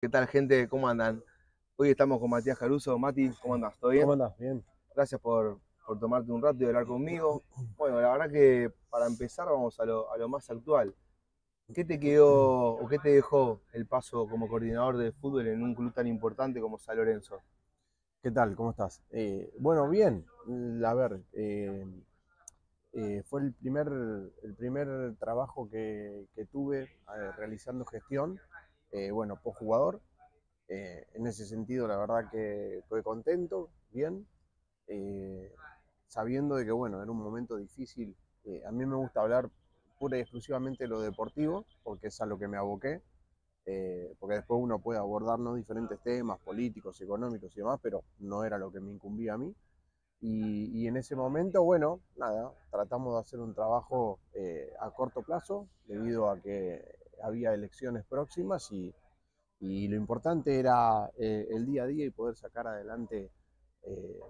¿Qué tal, gente? ¿Cómo andan? Hoy estamos con Matías Caruso. Mati, ¿cómo andas? ¿Todo bien? ¿Cómo andás? Bien. Gracias por, por tomarte un rato y hablar conmigo. Bueno, la verdad que para empezar vamos a lo, a lo más actual. ¿Qué te quedó o qué te dejó el paso como coordinador de fútbol en un club tan importante como San Lorenzo? ¿Qué tal? ¿Cómo estás? Eh, bueno, bien. Mm, A ver, eh, eh, fue el primer, el primer trabajo que, que tuve realizando gestión, eh, bueno, por jugador. Eh, en ese sentido, la verdad que estoy contento, bien, eh, sabiendo de que, bueno, era un momento difícil. A mí me gusta hablar pura y exclusivamente de lo deportivo, porque es a lo que me aboqué. porque después uno puede abordarnos diferentes temas políticos, económicos y demás, pero no era lo que me incumbía a mí. Y, en ese momento, bueno, nada, tratamos de hacer un trabajo a corto plazo, debido a que había elecciones próximas y, y lo importante era eh, el día a día y poder sacar adelante eh,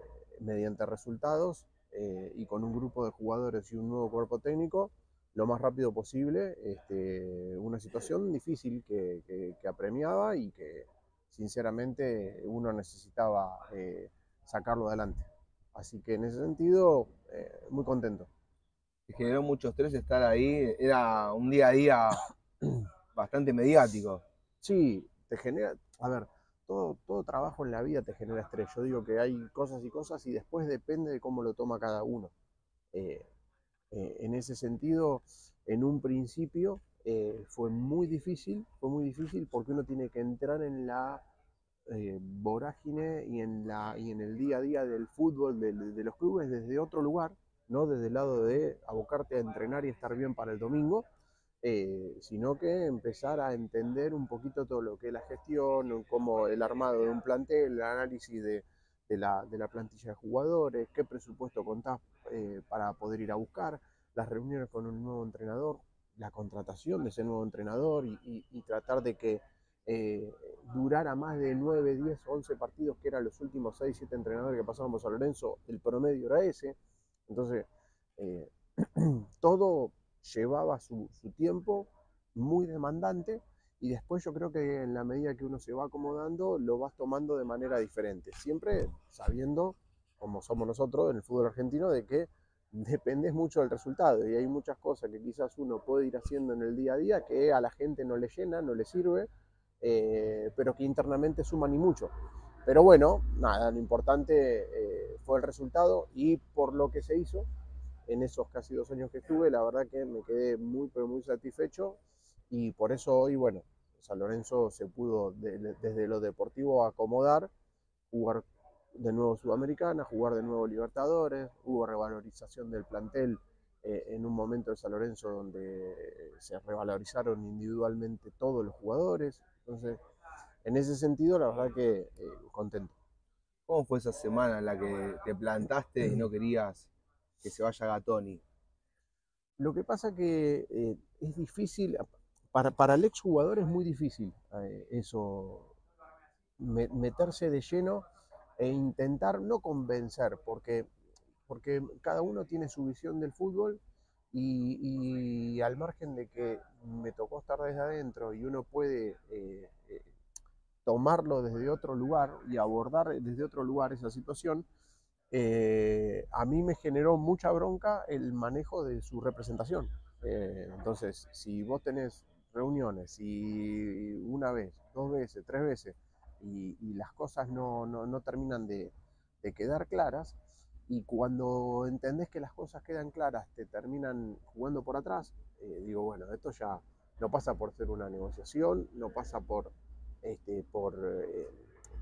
mediante resultados eh, y con un grupo de jugadores y un nuevo cuerpo técnico lo más rápido posible este, una situación difícil que, apremiaba y que sinceramente uno necesitaba sacarlo adelante. Así que en ese sentido, muy contento. Te generó mucho estrés estar ahí. Era un día a día bastante mediático. Sí, te genera, a ver, todo, todo trabajo en la vida te genera estrés. Yo digo que hay cosas y cosas y después depende de cómo lo toma cada uno. Eh, eh, en ese sentido, en un principio eh, fue muy difícil, fue muy difícil porque uno tiene que entrar en la eh, vorágine y en, la, y en el día a día del fútbol, de, de los clubes, desde otro lugar, no desde el lado de abocarte a entrenar y estar bien para el domingo, eh, sino que empezar a entender un poquito todo lo que es la gestión, cómo el armado de un plantel, el análisis de, de la, de la plantilla de jugadores, qué presupuesto contás eh, para poder ir a buscar, las reuniones con un nuevo entrenador, la contratación de ese nuevo entrenador y, tratar de que eh, durara más de 9, 10, 11 partidos, que eran los últimos 6, 7 entrenadores que pasaban por San Lorenzo, el promedio era ese. Entonces, todo llevaba su, tiempo muy demandante y después yo creo que en la medida que uno se va acomodando lo vas tomando de manera diferente, siempre sabiendo, como somos nosotros en el fútbol argentino, de que dependes mucho del resultado y hay muchas cosas que quizás uno puede ir haciendo en el día a día que a la gente no le llena, no le sirve, eh, pero que internamente suman y mucho. Pero bueno, nada, lo importante eh, fue el resultado y por lo que se hizo en esos casi dos años que estuve, la verdad que me quedé muy, pero muy satisfecho y por eso hoy, bueno, San Lorenzo se pudo de- de- desde lo deportivo acomodar, jugar de nuevo Sudamericana, jugar de nuevo Libertadores, hubo revalorización del plantel eh, en un momento de San Lorenzo donde eh, se revalorizaron individualmente todos los jugadores, entonces en ese sentido la verdad que eh, contento. ¿Cómo fue esa semana en la que te plantaste y no querías que se vaya Gatoni? Lo que pasa que eh, es difícil, para, para el exjugador es muy difícil eh, eso, me- meterse de lleno e intentar no convencer, porque, porque cada uno tiene su visión del fútbol y, al margen de que me tocó estar desde adentro y uno puede eh, tomarlo desde otro lugar y abordar desde otro lugar esa situación, eh, a mí me generó mucha bronca el manejo de su representación. Eh, entonces, si vos tenés reuniones y una vez, dos veces, tres veces, y, las cosas no, no- no terminan de, quedar claras, y cuando entendés que las cosas quedan claras, te terminan jugando por atrás, eh, digo, bueno, esto ya no pasa por ser una negociación, no pasa por, este, por,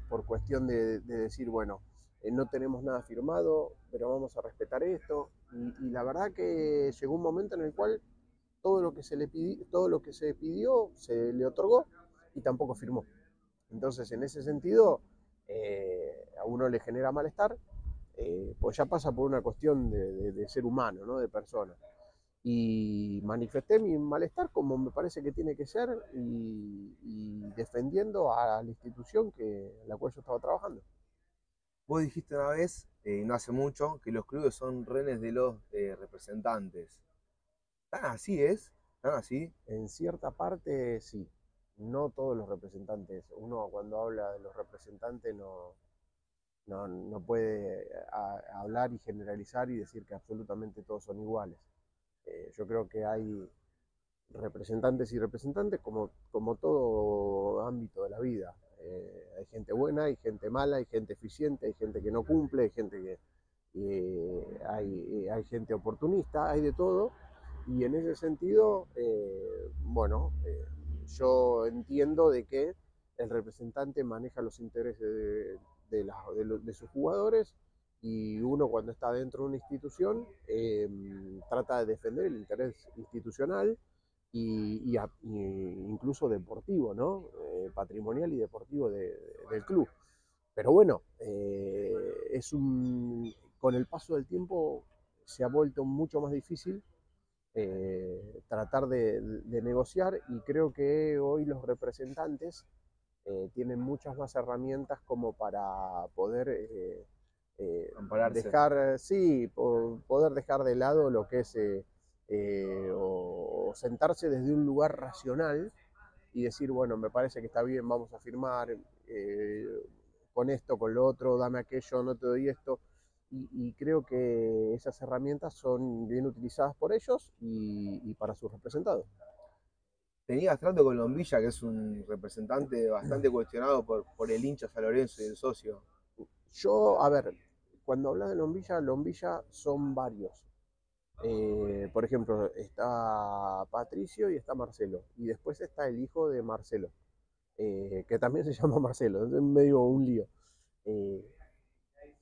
por cuestión de decir, bueno, eh, no tenemos nada firmado, pero vamos a respetar esto. Y, la verdad que llegó un momento en el cual todo lo que se le pidió, todo lo que se pidió se le otorgó y tampoco firmó. Entonces, en ese sentido, eh, a uno le genera malestar, eh, pues ya pasa por una cuestión de ser humano, ¿no? de persona. Y manifesté mi malestar como me parece que tiene que ser y, y defendiendo a la institución que, en la cual yo estaba trabajando. Vos dijiste una vez, eh, no hace mucho, que los clubes son renes de los eh, representantes. ¿Tan así es? ¿Tan así? En cierta parte sí. no todos los representantes, uno cuando habla de los representantes no, no, puede hablar y generalizar y decir que absolutamente todos son iguales. Eh, yo creo que hay representantes y representantes como, como todo ámbito de la vida. Eh, hay gente buena, hay gente mala, hay gente eficiente, hay gente que no cumple, hay gente que eh, hay, hay, gente oportunista, hay de todo. Y en ese sentido, bueno, yo entiendo de que el representante maneja los intereses de, de, sus jugadores y uno cuando está dentro de una institución trata de defender el interés institucional y, incluso deportivo, ¿no? Eh, patrimonial y deportivo del club. Pero bueno, eh, es un, con el paso del tiempo se ha vuelto mucho más difícil eh, tratar de, negociar y creo que hoy los representantes tienen muchas más herramientas como para poder dejar, sí, poder dejar de lado lo que es eh, o, sentarse desde un lugar racional y decir, bueno, me parece que está bien, vamos a firmar con esto, con lo otro, dame aquello, no te doy esto. Y, creo que esas herramientas son bien utilizadas por ellos y para sus representados tenías trato con Lombilla, que es un representante bastante cuestionado por, por el hincha San Lorenzo y el socio. Yo, a ver, cuando hablas de Lombilla, Lombilla son varios. Eh, por ejemplo, está Patricio y está Marcelo. Y después está el hijo de Marcelo, eh, que también se llama Marcelo, es medio un lío. Eh,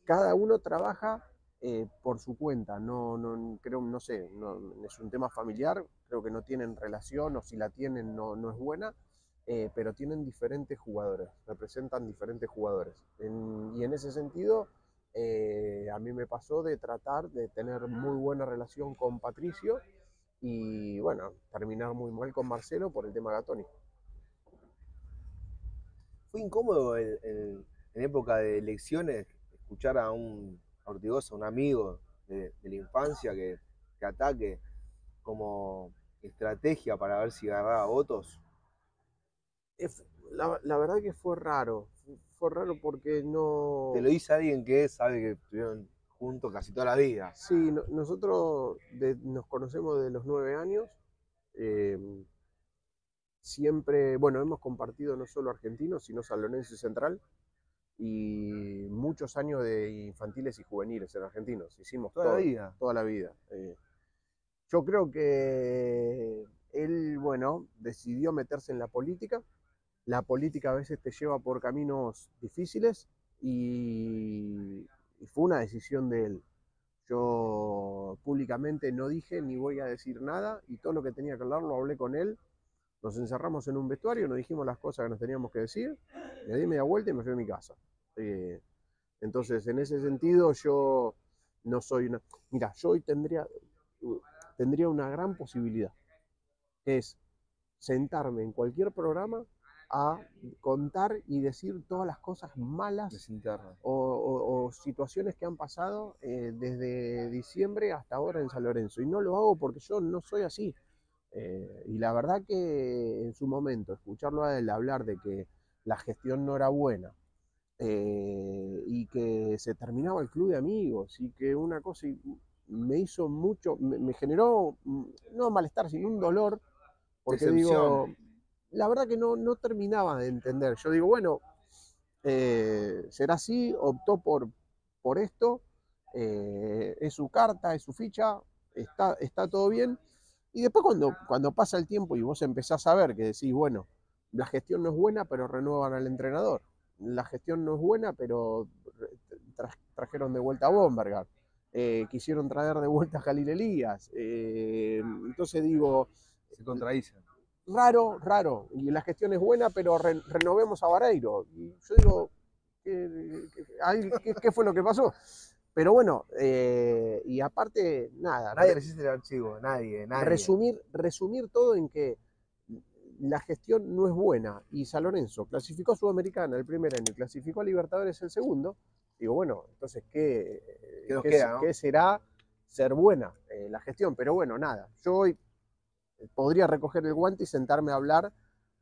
cada uno trabaja eh, por su cuenta, no, no, creo, no sé, no, es un tema familiar, creo que no tienen relación o si la tienen no, no es buena, eh, pero tienen diferentes jugadores, representan diferentes jugadores. y en ese sentido, eh, a mí me pasó de tratar de tener muy buena relación con Patricio y bueno, terminar muy mal con Marcelo por el tema Gatoni. Fue incómodo en época de elecciones escuchar a un Ortigosa, un amigo de, la infancia que, ataque como estrategia para ver si agarraba votos? La, verdad que fue raro. Fue raro porque no. Te lo dice alguien que sabe que estuvieron juntos casi toda la vida. Sí, nosotros nos conocemos de los nueve años. Em, siempre, bueno, hemos compartido no solo argentinos, sino salonense central y muchos años de infantiles y juveniles en argentinos. Hicimos toda la vida. Toda la vida. Eh. yo creo que él, bueno, decidió meterse en la política. La política a veces te lleva por caminos difíciles y, fue una decisión de él. Yo públicamente no dije ni voy a decir nada y todo lo que tenía que hablar lo hablé con él nos encerramos en un vestuario, nos dijimos las cosas que nos teníamos que decir, le di media vuelta y me fui a mi casa. Eh, entonces, en ese sentido, yo no soy una... Mira, yo hoy tendría, tendría una gran posibilidad. Es sentarme en cualquier programa a contar y decir todas las cosas malas o, situaciones que han pasado eh, desde diciembre hasta ahora en San Lorenzo. Y no lo hago porque yo no soy así. Eh, y la verdad que en su momento, escucharlo a él hablar de que la gestión no era buena eh, y que se terminaba el club de amigos y que una cosa me hizo mucho, me, generó mm, no malestar, sino un dolor, porque digo, la verdad que no, no terminaba de entender. Yo digo, bueno, eh, será así, optó por, por esto, es su carta, es su ficha, está, está todo bien y después cuando, cuando pasa el tiempo y vos empezás a ver que decís, bueno, la gestión no es buena, pero renuevan al entrenador. La gestión no es buena, pero trajeron de vuelta a Bombergar. Eh, quisieron traer de vuelta a Jalil Elías. Eh, entonces digo... Se contradicen. Raro, raro. Y la gestión es buena, pero renovemos a Vareiro. Y yo digo, qué fue lo que pasó? Pero bueno, eh, y aparte, nada. Nadie resiste el archivo, nadie, nadie. Resumir, resumir todo en que la gestión no es buena y San Lorenzo clasificó a Sudamericana el primer año y clasificó a Libertadores el segundo. Digo, bueno, entonces, ¿qué, ¿qué, será ser buena eh, la gestión? Pero bueno, nada. Yo hoy podría recoger el guante y sentarme a hablar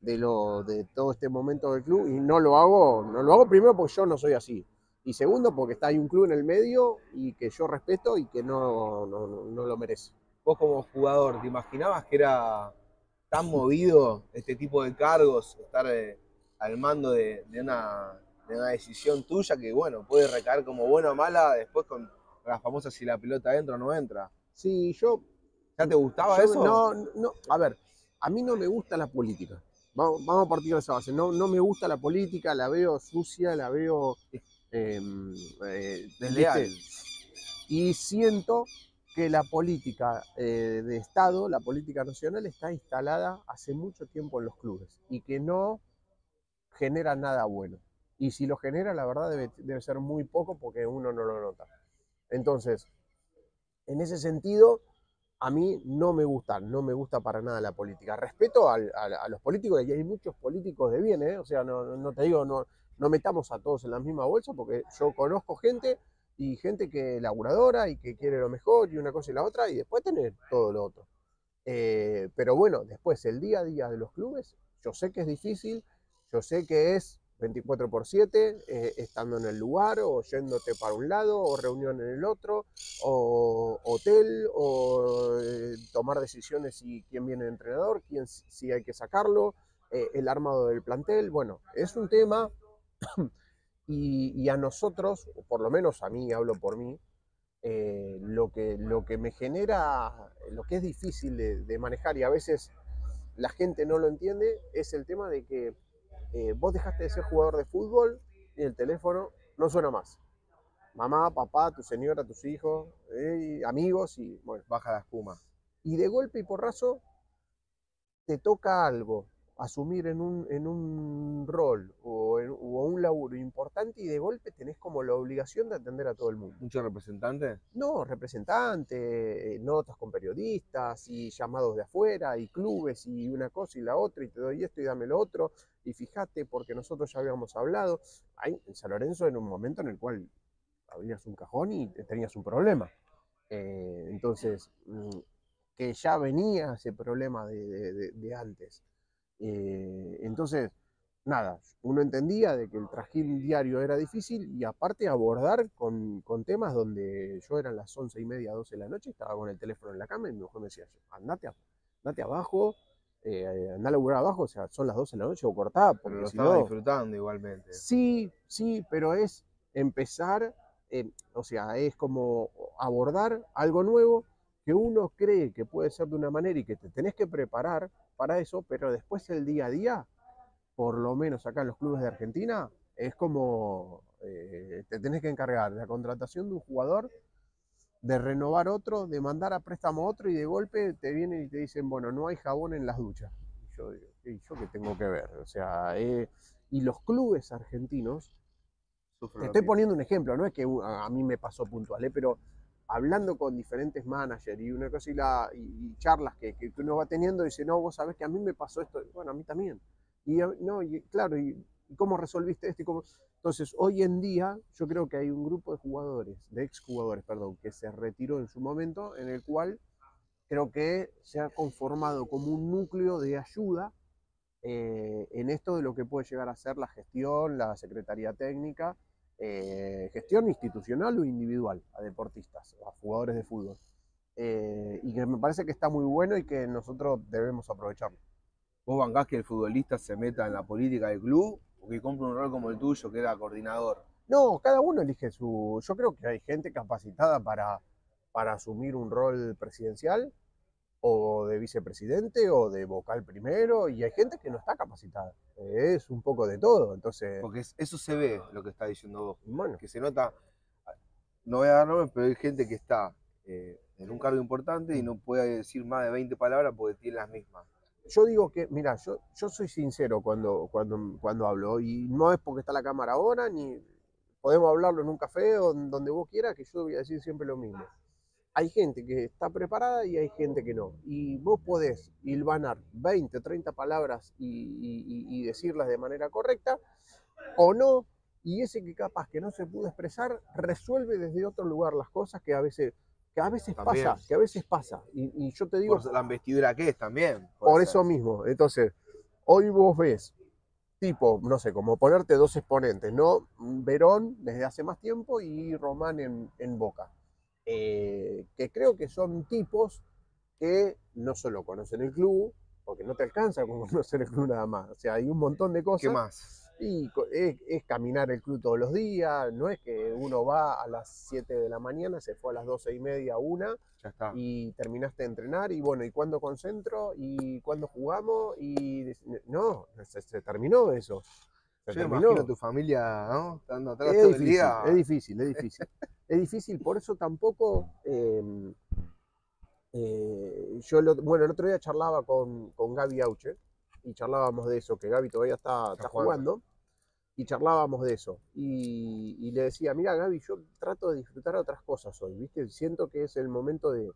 de, lo, de todo este momento del club y no lo hago, no lo hago primero porque yo no soy así. Y segundo, porque está ahí un club en el medio y que yo respeto y que no, no, no lo merece. Vos como jugador, ¿te imaginabas que era tan movido este tipo de cargos, estar eh, al mando de, de, una, de, una, decisión tuya que, bueno, puede recaer como buena o mala después con la famosa si la pelota entra o no entra? Sí, yo... ¿Ya te gustaba yo, eso? No, no, a ver, a mí no me gusta la política. Vamos, vamos a partir de esa base. No, no me gusta la política, la veo sucia, la veo eh, eh, desleal. Y siento que la política eh, de Estado, la política nacional, está instalada hace mucho tiempo en los clubes y que no genera nada bueno. Y si lo genera, la verdad debe, debe ser muy poco porque uno no lo nota. Entonces, en ese sentido, a mí no me gusta, no me gusta para nada la política. Respeto a, los políticos, y hay muchos políticos de bien, ¿eh? o sea, no, te digo, no, no metamos a todos en la misma bolsa, porque yo conozco gente y gente que es laburadora y que quiere lo mejor y una cosa y la otra, y después tener todo lo otro. Eh, pero bueno, después el día a día de los clubes, yo sé que es difícil, yo sé que es 24 por 7, eh, estando en el lugar o yéndote para un lado o reunión en el otro, o hotel, o eh, tomar decisiones si quién viene de entrenador, quién si hay que sacarlo, eh, el armado del plantel. Bueno, es un tema y, a nosotros, por lo menos a mí, hablo por mí, lo, que, lo que me genera, lo que es difícil de, de, manejar y a veces la gente no lo entiende, es el tema de que eh, vos dejaste de ser jugador de fútbol y el teléfono no suena más. Mamá, papá, tu señora, tus hijos, eh, amigos y bueno, baja la espuma. Y de golpe y porrazo te toca algo asumir en un, en un rol o, en, o, un laburo importante y de golpe tenés como la obligación de atender a todo el mundo. ¿Mucho representante? No, representante, eh, notas con periodistas y llamados de afuera y clubes y una cosa y la otra y te doy esto y dame lo otro y fíjate porque nosotros ya habíamos hablado. Ahí, en San Lorenzo en un momento en el cual abrías un cajón y tenías un problema. Eh, entonces, que ya venía ese problema de, de, de antes. Eh, entonces, nada, uno entendía de que el trajín diario era difícil y aparte abordar con, con, temas donde yo eran las once y media, doce de la noche, estaba con el teléfono en la cama y mi mujer me decía, andate, andate abajo, eh, andá a laburar abajo, o sea, son las 12 de la noche o cortá. Porque pero lo si estaba no, disfrutando igualmente. Sí, sí, pero es empezar, eh, o sea, es como abordar algo nuevo que uno cree que puede ser de una manera y que te tenés que preparar para eso, pero después el día a día, por lo menos acá en los clubes de Argentina, es como eh, te tenés que encargar de la contratación de un jugador, de renovar otro, de mandar a préstamo otro y de golpe te vienen y te dicen, bueno, no hay jabón en las duchas. Y yo digo, ¿y yo qué tengo que ver? O sea, eh, y los clubes argentinos, Sufro te estoy poniendo un ejemplo, no es que a mí me pasó puntual, ¿eh? pero hablando con diferentes managers y una cosa y, la, y, charlas que, que, uno va teniendo, dice, no, vos sabés que a mí me pasó esto, bueno, a mí también. Y no, y, claro, y, y, cómo resolviste esto? Y cómo... Entonces, hoy en día, yo creo que hay un grupo de jugadores, de exjugadores, perdón, que se retiró en su momento, en el cual creo que se ha conformado como un núcleo de ayuda eh, en esto de lo que puede llegar a ser la gestión, la secretaría técnica, eh, gestión institucional o individual a deportistas, a jugadores de fútbol. Eh, y que me parece que está muy bueno y que nosotros debemos aprovecharlo. ¿Vos bancás que el futbolista se meta en la política del club o que compre un rol como el tuyo, que era coordinador? No, cada uno elige su... Yo creo que hay gente capacitada para, para asumir un rol presidencial o de vicepresidente o de vocal primero y hay gente que no está capacitada. Es un poco de todo, entonces... Porque eso se ve, lo que está diciendo vos. Bueno. Que se nota, no voy a dar nombres, pero hay gente que está eh, en un cargo importante y no puede decir más de 20 palabras porque tiene las mismas. Yo digo que, mira, yo, yo soy sincero cuando, cuando, cuando hablo y no es porque está la cámara ahora, ni podemos hablarlo en un café o donde vos quieras, que yo voy a decir siempre lo mismo hay gente que está preparada y hay gente que no. Y vos podés hilvanar 20, 30 palabras y, y, y, decirlas de manera correcta o no. Y ese que capaz que no se pudo expresar resuelve desde otro lugar las cosas que a veces, que a veces pasa, que a veces pasa. Y, y, yo te digo... Por la investidura que es también. Por eso mismo. Entonces, hoy vos ves, tipo, no sé, como ponerte dos exponentes, ¿no? Verón desde hace más tiempo y Román en, en Boca. Eh, que creo que son tipos que no solo conocen el club, porque no te alcanza con conocer el club nada más. O sea, hay un montón de cosas. ¿Qué más? Y es, es caminar el club todos los días, no es que uno va a las 7 de la mañana, se fue a las 12 y media, una, Ya está. y terminaste de entrenar, y bueno, ¿y cuándo concentro? ¿Y cuándo jugamos? Y no, se, se terminó eso. Se Yo terminó. imagino tu familia, ¿no? Estando atrás Es todo el difícil, día. es difícil, es difícil. es difícil, por eso tampoco. eh, eh, yo, lo- bueno, el otro día charlaba con, con Gaby Auche y charlábamos de eso, que Gaby todavía está, está jugando, y charlábamos de eso. Y, y le decía, mira Gaby, yo trato de disfrutar otras cosas hoy, ¿viste? Siento que es el momento de,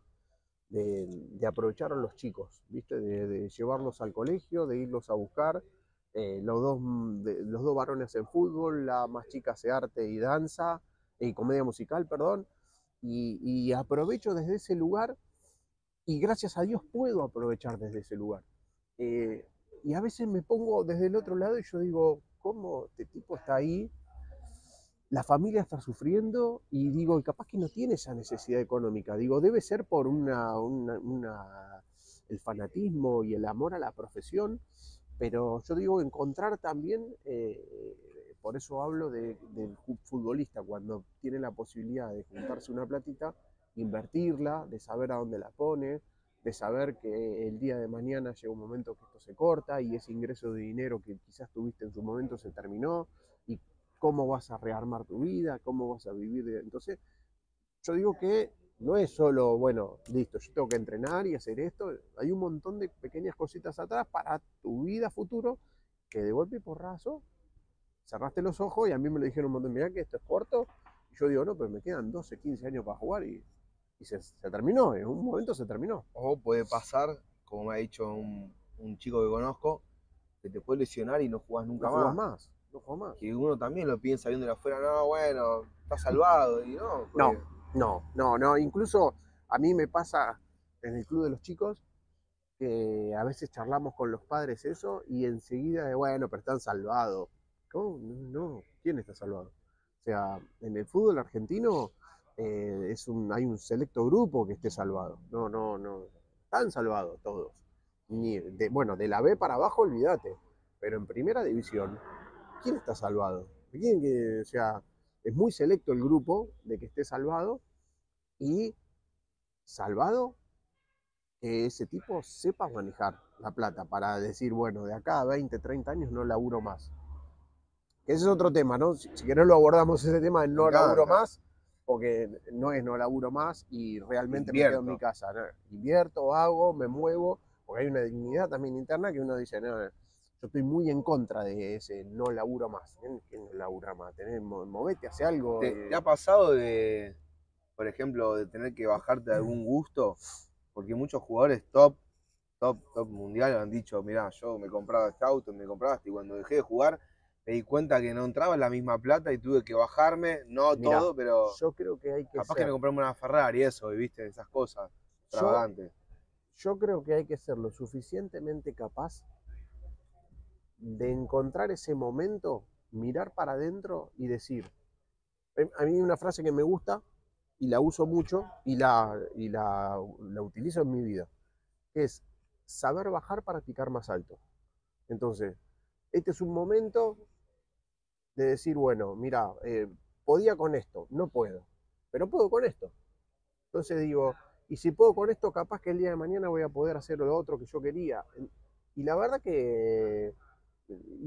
de, de aprovechar a los chicos, ¿viste? De, de llevarlos al colegio, de irlos a buscar. Eh, los, dos, los dos varones en fútbol, la más chica hace arte y danza, comedia musical, perdón. Y, aprovecho desde ese lugar y gracias a Dios puedo aprovechar desde ese lugar. Eh, y a veces me pongo desde el otro lado y yo digo, ¿cómo este tipo está ahí? La familia está sufriendo y digo, y capaz que no tiene esa necesidad económica. Digo, debe ser por una- el fanatismo y el amor a la profesión, pero yo digo, encontrar también, eh, por eso hablo de- del futbolista, cuando tiene la posibilidad de juntarse una platita, invertirla, de saber a dónde la pone, de saber que el día de mañana llega un momento que esto se corta y ese ingreso de dinero que quizás tuviste en su momento se terminó y cómo vas a rearmar tu vida, cómo vas a vivir. Entonces, yo digo que no es solo, bueno, listo, yo tengo que entrenar y hacer esto, hay un montón de pequeñas cositas atrás para tu vida futuro que de golpe y porrazo cerraste los ojos y a mí me lo dijeron un montón, mirá que esto es corto, y yo digo, no, pero me quedan 12, 15 años para jugar y, y se, se terminó, en un momento se terminó. O puede pasar, como me ha dicho un, un chico que conozco, que te puede lesionar y no jugás nunca No jugás más. más, no jugás más. Que uno también lo piensa viendo de afuera, no, bueno, está salvado. Y no, No. porque- No, no, no. Incluso a mí me pasa en el club de los chicos que a veces charlamos con los padres eso y enseguida de, bueno, pero están salvados. ¿Cómo? No, no. ¿quién está salvado? O sea, en el fútbol argentino eh, es un, hay un selecto grupo que esté salvado. No, no, no. Están salvados todos. Ni de, bueno, de la B para abajo, olvídate. Pero en primera división, ¿quién está salvado? ¿Quién que, o sea, es muy selecto el grupo de que esté salvado y salvado que ese tipo sepa manejar la plata para decir, bueno, de acá a 20, 30 años no laburo más. Que ese es otro tema, ¿no? Si, si querés lo abordamos ese tema de no laburo más, porque no es no laburo más y realmente me quedo en Invierto. mi casa. ¿no? Invierto, hago, me muevo, porque hay una dignidad también interna que uno dice, no, yo estoy muy en contra de ese no laburo más. ¿Quién quién no labura más? Tenés, mo- movete, hace algo. ¿Te, eh, te ha pasado de, por ejemplo, de tener que bajarte de algún gusto? Porque muchos jugadores top, top, top mundial han dicho, mirá, yo me compraba este auto, me compraba este, y cuando dejé de jugar me di cuenta que no entraba en la misma plata y tuve que bajarme, no Mirá, todo, pero Yo creo que hay que capaz ser, que me compré una Ferrari, eso, y viste, esas cosas extravagantes. yo creo que hay que ser lo suficientemente capaz de encontrar ese momento, mirar para adentro y decir, eh, a mí hay una frase que me gusta y la uso mucho y la, y la, la utilizo en mi vida, es saber bajar para picar más alto. Entonces, este es un momento de decir, bueno, mira, eh, podía con esto, no puedo, pero puedo con esto. Entonces digo, y si puedo con esto, capaz que el día de mañana voy a poder hacer lo otro que yo quería. Y la verdad que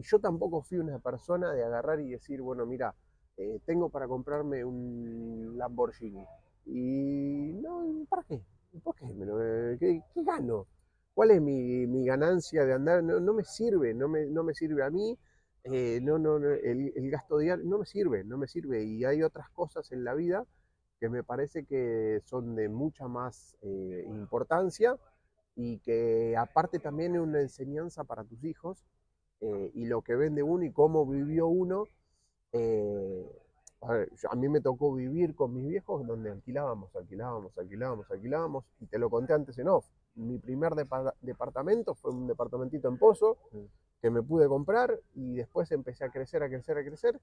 yo tampoco fui una persona de agarrar y decir, bueno, mira, eh, tengo para comprarme un Lamborghini. Y no, ¿para qué? ¿Por qué? Eh, ¿Qué, qué gano? ¿Cuál es mi, mi ganancia de andar? No, no me sirve, no me, no me sirve a mí. Eh, no, no, no, el, el gasto diario no me sirve, no me sirve. Y hay otras cosas en la vida que me parece que son de mucha más eh, importancia y que aparte también es una enseñanza para tus hijos eh, y lo que vende uno y cómo vivió uno. a, mí me tocó vivir con mis viejos donde alquilábamos, alquilábamos, alquilábamos, alquilábamos y te lo conté antes en off. Mi primer depa- departamento fue un departamentito en Pozo. Que me pude comprar y después empecé a crecer, a crecer, a crecer.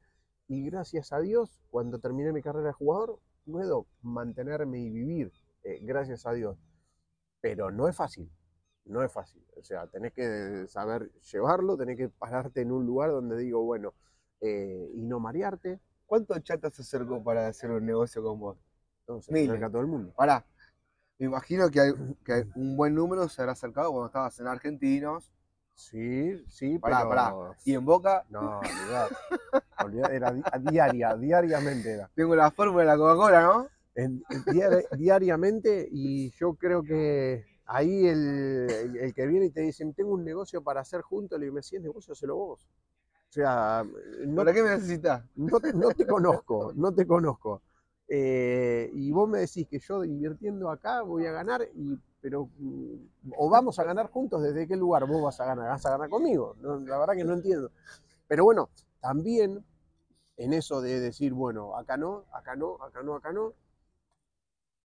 Y gracias a Dios, cuando terminé mi carrera de jugador, puedo mantenerme y vivir, eh, gracias a Dios. Pero no es fácil, no es fácil. O sea, tenés que saber llevarlo, tenés que pararte en un lugar donde digo, bueno, eh, y no marearte. ¿Cuánto chatas se acercó para hacer un negocio con vos? Entonces, Miles. cerca a todo el mundo. Pará. Me imagino que, hay, que un buen número se habrá acercado cuando estabas en Argentinos. Sí, sí, Pará, pero... pará. Y en Boca, No, olvidate. Era di- diaria, diariamente era. tengo la fórmula de la Coca-Cola, ¿no? En- diari- diariamente y yo creo que ahí el, el- el que viene y te dicen, tengo un negocio para hacer juntos, le digo, si es negocio, hacelo vos. O sea, no, ¿Para qué me necesitas? no, no te conozco, no te conozco. Eh, y vos me decís que yo invirtiendo acá voy a ganar, y, pero mm, o vamos a ganar juntos, ¿desde qué lugar vos vas a ganar? ¿Vas a ganar conmigo? No, la verdad que no entiendo. Pero bueno, también en eso de decir, bueno, acá no, acá no, acá no, acá no,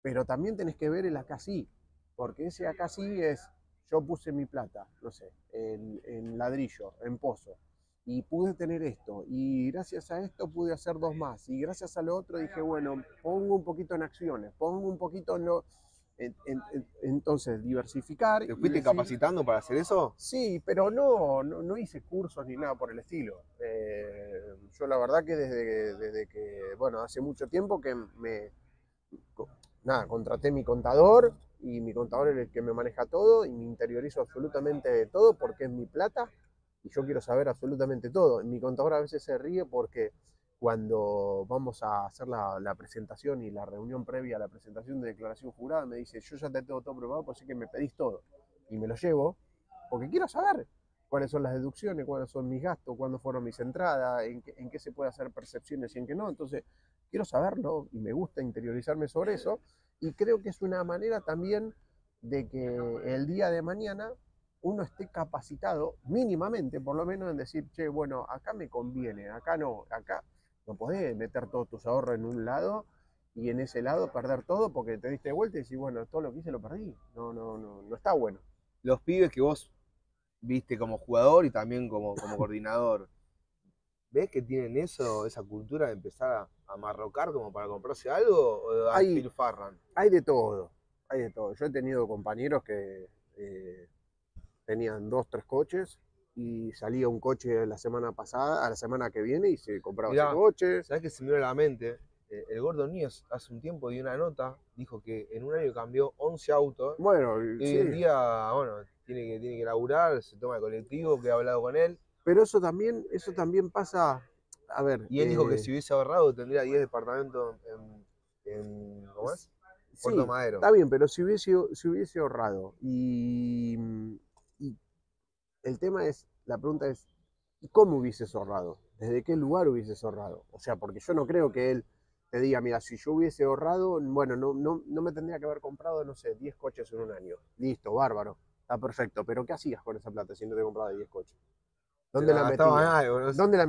pero también tenés que ver el acá sí, porque ese acá sí es, yo puse mi plata, no sé, en, en ladrillo, en pozo, y pude tener esto, y gracias a esto pude hacer dos más, y gracias a lo otro dije, bueno, pongo un poquito en acciones, pongo un poquito en lo... en- en- en- entonces, diversificar. ¿Te fuiste capacitando para hacer eso? Sí, pero no, no, no hice cursos ni nada por el estilo. Eh, yo la verdad que desde, desde que, bueno, hace mucho tiempo que me, nada, contraté mi contador y mi contador es el que me maneja todo y me interiorizo absolutamente de todo porque es mi plata y yo quiero saber absolutamente todo. Mi contador a veces se ríe porque cuando vamos a hacer la, presentación y la reunión previa a la presentación de declaración jurada, me dice, yo ya te tengo todo preparado, pues sé que me pedís todo. Y me lo llevo porque quiero saber cuáles son las deducciones, cuáles son mis gastos, cuándo fueron mis entradas, en qué, en qué se puede hacer percepciones y en qué no. Entonces, quiero saberlo y me gusta interiorizarme sobre eso. Y creo que es una manera también de que el día de mañana uno esté capacitado mínimamente, por lo menos en decir, che, bueno, acá me conviene, acá no, acá no podés meter todos tus ahorros en un lado y en ese lado perder todo porque te diste vuelta y decís, bueno, todo lo que hice lo perdí. No, no, no, no está bueno. Los pibes que vos viste como jugador y también como, como coordinador, ¿ves que tienen eso, esa cultura de empezar a, a marrocar como para comprarse algo o Hay-? Hay de todo, hay de todo. Yo he tenido compañeros que eh, tenían dos, tres coches y salía un coche la semana pasada, a la semana que viene y se compraba Mirá. ese coche. ¿Sabés que se me a la mente? Eh, el Gordo Níos hace un tiempo dio una nota, dijo que en un año cambió 11 autos Bueno, y sí, hoy en día, bueno, tiene que, tiene que laburar, se toma el colectivo, que he hablado con él. pero eso también, eso también pasa, a ver. Y él dijo que eh, si hubiese ahorrado tendría 10 departamentos en, en ¿cómo es? sí, Puerto Madero. Está bien, pero si hubiese, si hubiese ahorrado y el tema es, la pregunta es, ¿cómo hubieses ahorrado? ¿Desde qué lugar hubieses ahorrado? O sea, porque yo no creo que él te diga, mira, si yo hubiese ahorrado, bueno, no, no, no me tendría que haber comprado, no sé, 10 coches en un año. Listo, bárbaro, está perfecto. Pero ¿qué hacías con esa plata si no te comprabas 10 coches? ¿Dónde la metías? algo, no sé. ¿Dónde la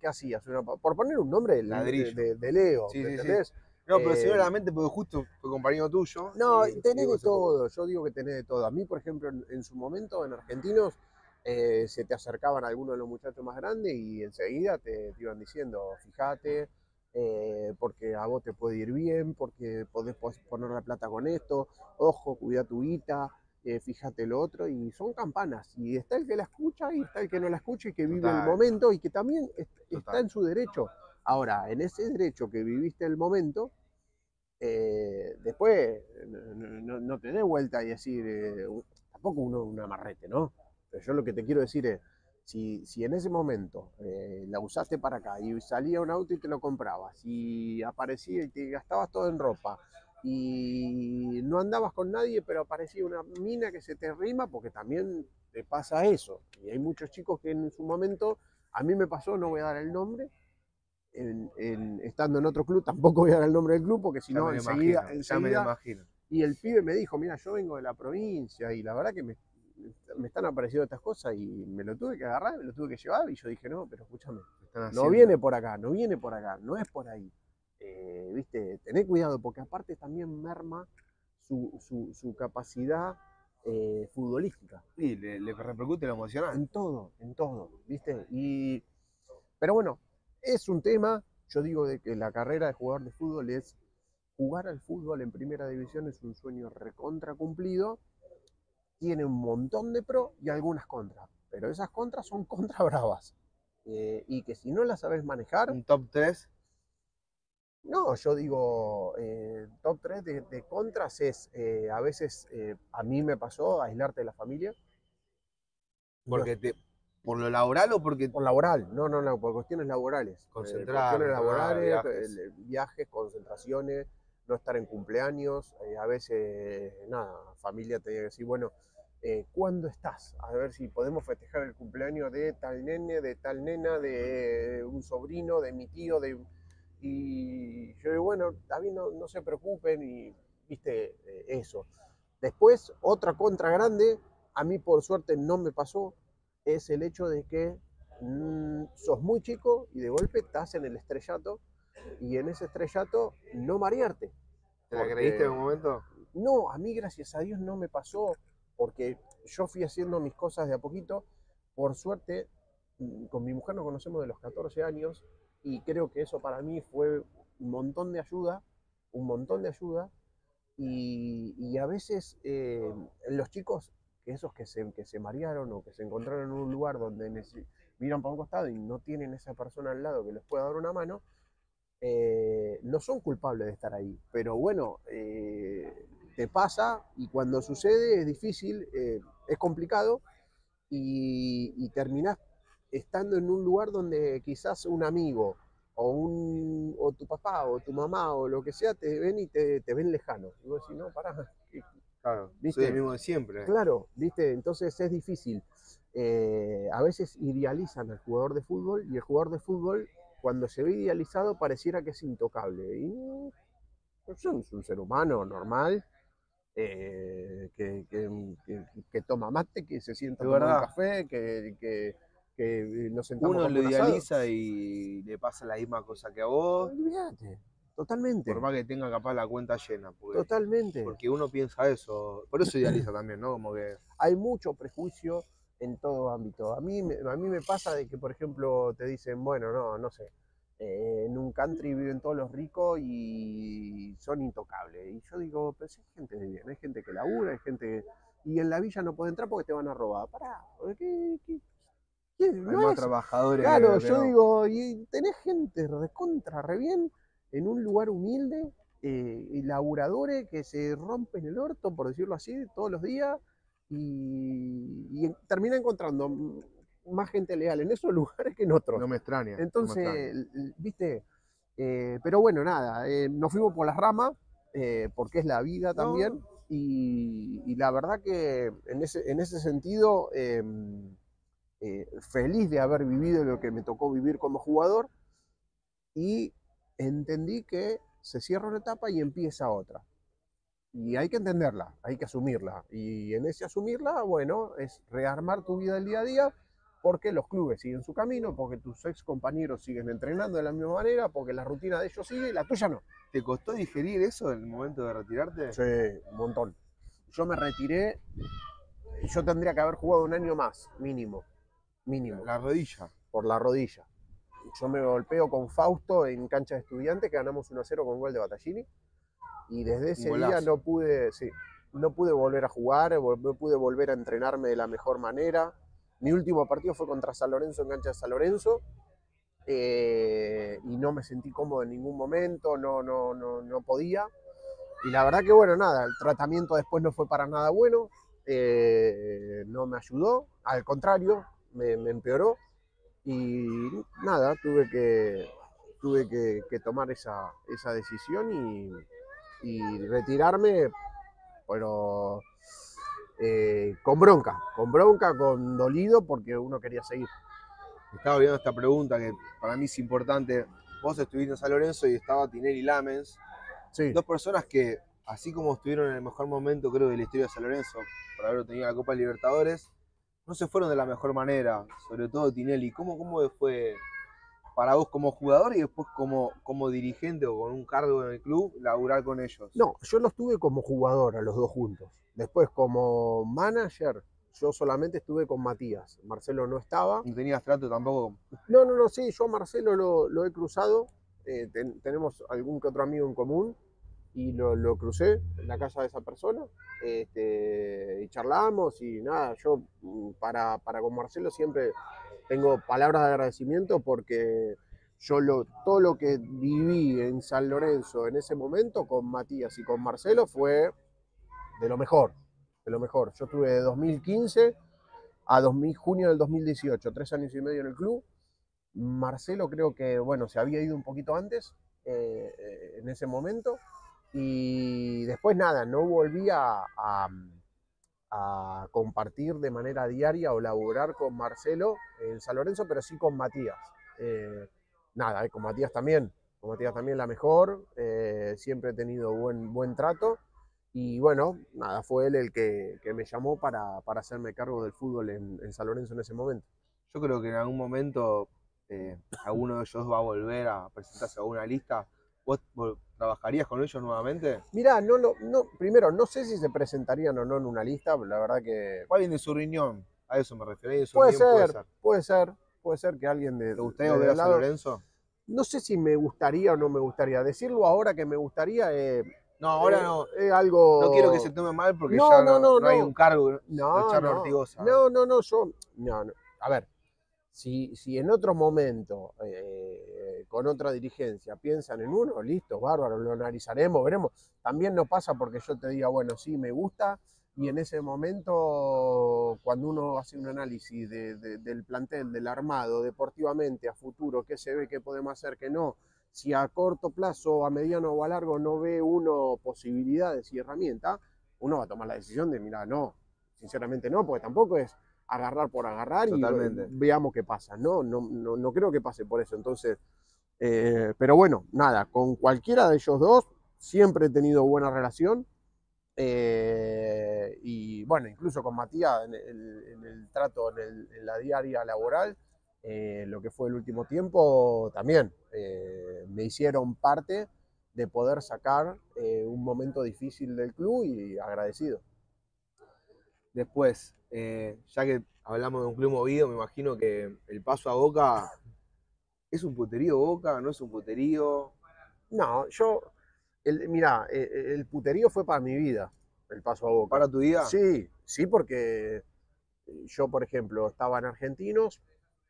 ¿Qué hacías? Una- por poner un nombre, de, de- de Leo, Sí, sí, sí. ¿entendés? No, pero Eh, mente porque justo fue compañero tuyo. No, tenés de todo, yo digo que tenés de todo. A mí, por ejemplo, en, en su momento, en Argentinos, eh, se te acercaban algunos de los muchachos más grandes y enseguida te, te iban diciendo, fíjate, eh, porque a vos te puede ir bien, porque podés poner la plata con esto, ojo, cuida tu guita, eh, fíjate lo otro, y son campanas. Y está el que la escucha y está el que no la escucha y que vive el momento y que también est- está en su derecho. Ahora, en ese derecho que viviste el momento, eh, después no, no- no te dé vuelta y decir, tampoco uno un amarrete, ¿no? Pero yo lo que te quiero decir es, si, si en ese momento eh, la usaste para acá y salía un auto y te lo comprabas y aparecía y te gastabas todo en ropa y no andabas con nadie, pero aparecía una mina que se te rima, porque también te pasa eso. Y hay muchos chicos que en su momento, a mí me pasó, no voy a dar el nombre, en- en- estando en otro club, tampoco voy a dar el nombre del club, porque si no, enseguida, imagino, ya me lo enseguida imagino. y el pibe me dijo, mira, yo vengo de la provincia y la verdad que me, me están apareciendo estas cosas y me lo tuve que agarrar, me lo tuve que llevar y yo dije, no, pero escúchame, no viene por acá, no viene por acá, no es por ahí. Eh, Viste, tené cuidado porque aparte también merma su, su- su capacidad eh, futbolística. Sí, le, le repercute lo emocional. En todo, en todo, ¿viste? Y, pero bueno, es un tema, yo digo de que la carrera de jugador de fútbol es jugar al fútbol en primera división es un sueño recontra cumplido, tiene un montón de pro y algunas contras, pero esas contras son contra bravas. eh, y que si no las sabes manejar, Un top 3. no, yo digo, eh, top 3 de, de contras es, eh, a veces, eh, a mí me pasó aislarte de la familia. Porque te, ¿Por lo laboral o porque Por laboral, no, no, no, por cuestiones laborales. Concentrar, cuestiones laborales, viajes. viajes, concentraciones, no estar en cumpleaños. eh, a veces, nada, familia te dice decir, bueno, eh, ¿cuándo estás? A ver si podemos festejar el cumpleaños de tal nene, de tal nena, de un sobrino, de mi tío, de... Y yo digo, bueno, también no, no se preocupen y, viste, eh, eso. Después, otra contra grande, a mí por suerte no me pasó, es el hecho de que mm, sos muy chico y de golpe estás en el estrellato y en ese estrellato no marearte. te la creíste en un momento? No, a mí gracias a Dios no me pasó porque yo fui haciendo mis cosas de a poquito. Por suerte, mm, con mi mujer nos conocemos de los 14 años y creo que eso para mí fue un montón de ayuda, un montón de ayuda. Y, y a veces eh, los chicos, esos que se, que se marearon o que se encontraron en un lugar donde miran para un costado y no tienen esa persona al lado que les pueda dar una mano, eh, no son culpables de estar ahí. Pero bueno, eh, te pasa y cuando sucede es difícil, eh, es complicado y, y terminás estando en un lugar donde quizás un amigo o, un, o tu papá o tu mamá o lo que sea te ven y te, te ven lejano. Y vos decís, no, pará, ¿qué- Claro, ¿Viste? soy el mismo de siempre. Claro, ¿viste? Entonces es difícil. Eh, a veces idealizan al jugador de fútbol y el jugador de fútbol, cuando se ve idealizado, pareciera que es intocable. Y es un, ser humano normal, eh, que, que- que- que toma mate, que se sienta a tomar café, que, que, que nos sentamos Uno lo asado. idealiza y le pasa la misma cosa que a vos, Olvídate, totalmente, por más que tenga capaz la cuenta llena. Porque, totalmente. porque uno piensa eso, por eso idealiza también, ¿no? Como que hay mucho prejuicio en todo ámbito. A mí, me- a mí me pasa de que, por ejemplo, te dicen, bueno, no, no sé, eh, en un country viven todos los ricos y son intocables. Y yo digo, pero si hay gente de bien, hay gente que labura, hay gente... Y en la villa no puede entrar porque te van a robar. Pará, ¿qué, qué- hay No más es- trabajadores. Claro, yo no. digo, y tenés gente recontra, re bien, en un lugar humilde, eh, y laburadores que se rompen el orto, por decirlo así, todos los días, y, y termina encontrando más gente leal en esos lugares que en otros. No me extraña. no me Entonces, extraña. l- viste, Eh, pero bueno, nada, eh, nos fuimos por las ramas, eh, porque es la vida No. también, y, y la verdad que en ese, en ese sentido, eh, eh, feliz de haber vivido lo que me tocó vivir como jugador, y entendí que se cierra una etapa y empieza otra. Y hay que entenderla, hay que asumirla. Y en ese asumirla, bueno, es rearmar tu vida del día a día, porque los clubes siguen su camino, porque tus ex compañeros siguen entrenando de la misma manera, porque la rutina de ellos sigue y la tuya no. ¿Te costó digerir eso en el momento de retirarte? Sí, un montón. Yo me retiré y yo tendría que haber jugado un año más, mínimo. Mínimo. La rodilla. por la rodilla. Yo me golpeo con Fausto en cancha de estudiantes, que ganamos 1 a 0 con gol de Battaglini. Y desde ese día no pude, sí, no pude volver a jugar, no pude volver a entrenarme de la mejor manera. Mi último partido fue contra San Lorenzo en cancha de San Lorenzo. eh, y no me sentí cómodo en ningún momento, no, no, no, no podía. Y la verdad que bueno, nada, el tratamiento después no fue para nada bueno, eh, no me ayudó, al contrario, me, me empeoró y nada, tuve que, tuve que, que tomar esa, esa decisión y, y retirarme, pero eh, con bronca, con bronca, con dolido, porque uno quería seguir. Estaba viendo esta pregunta que para mí es importante. Vos estuviste en San Lorenzo y estaba Tinelli Lamens. Sí, Dos personas que, así como estuvieron en el mejor momento, creo, de la historia de San Lorenzo, por haber tenido la Copa Libertadores, no se fueron de la mejor manera, sobre todo Tinelli. ¿Cómo, cómo fue para vos como jugador y después como, como dirigente o con un cargo en el club, laburar con ellos? No, yo los tuve como jugador a los dos juntos. Después como manager, yo solamente estuve con Matías. Marcelo no estaba. ¿No tenías trato tampoco? No, no, no, sí, yo a Marcelo lo, lo he cruzado. eh, ten- tenemos algún que otro amigo en común y lo, lo crucé en la casa de esa persona. este, y charlamos y nada, yo mm, para, para con Marcelo siempre tengo palabras de agradecimiento porque yo lo, todo lo que viví en San Lorenzo en ese momento con Matías y con Marcelo fue de lo mejor, de lo mejor. Yo estuve de 2015 a 2000, junio del 2018, tres años y medio en el club. Marcelo creo que, bueno, se había ido un poquito antes, eh, eh, en ese momento, y después nada, no volví a, a- a compartir de manera diaria o laburar con Marcelo en San Lorenzo, pero sí con Matías. Eh, nada, eh, con Matías también, con Matías también la mejor, eh, siempre he tenido buen, buen trato. Y bueno, nada, fue él el que, que me llamó para, para hacerme cargo del fútbol en, en San Lorenzo en ese momento. Yo creo que en algún momento alguno de ellos va a volver a presentarse a una lista. ¿Vos trabajarías con ellos nuevamente? Mirá, no lo, no, primero, no sé si se presentarían o no en una lista, la verdad que O alguien de su riñón, a eso me refiero. alguien de su puede riñón ser, puede ser, puede ser que alguien de... ¿Te gustaría de volver a San Lorenzo? No sé si me gustaría o no me gustaría. Decirlo ahora que me gustaría eh, No, ahora eh, no. es algo... No quiero que se tome mal porque No, ya no, no, no, no hay no. un cargo. No, Charlo no, Ortigosa. no, no, no, yo, no, no. A ver, si, en otro momento, eh, con otra dirigencia, piensan en uno, listo, bárbaro, lo analizaremos, veremos. También no pasa porque yo te diga, bueno, sí, me gusta, y en ese momento, cuando uno hace un análisis de- de- del plantel, del armado, deportivamente, a futuro, qué se ve, qué podemos hacer, qué no, si a corto plazo, a mediano o a largo no ve uno posibilidades y herramientas, uno va a tomar la decisión de, mira, no, sinceramente no, porque tampoco es agarrar por agarrar Totalmente. y veamos qué pasa. No, no, no, no creo que pase por eso. Entonces, eh, pero bueno, nada, con cualquiera de ellos dos siempre he tenido buena relación. eh, y bueno, incluso con Matías en el, en el trato, en, el- en la diaria laboral, eh, lo que fue el último tiempo, también eh, me hicieron parte de poder sacar un momento difícil del club y agradecido. Después, eh, ya que hablamos de un club movido, me imagino que el paso a Boca es un puterío Boca, no es un puterío. No, yo, el, mirá, eh, el puterío fue para mi vida, el paso a Boca. para tu vida. Sí, sí, porque yo, por ejemplo, estaba en Argentinos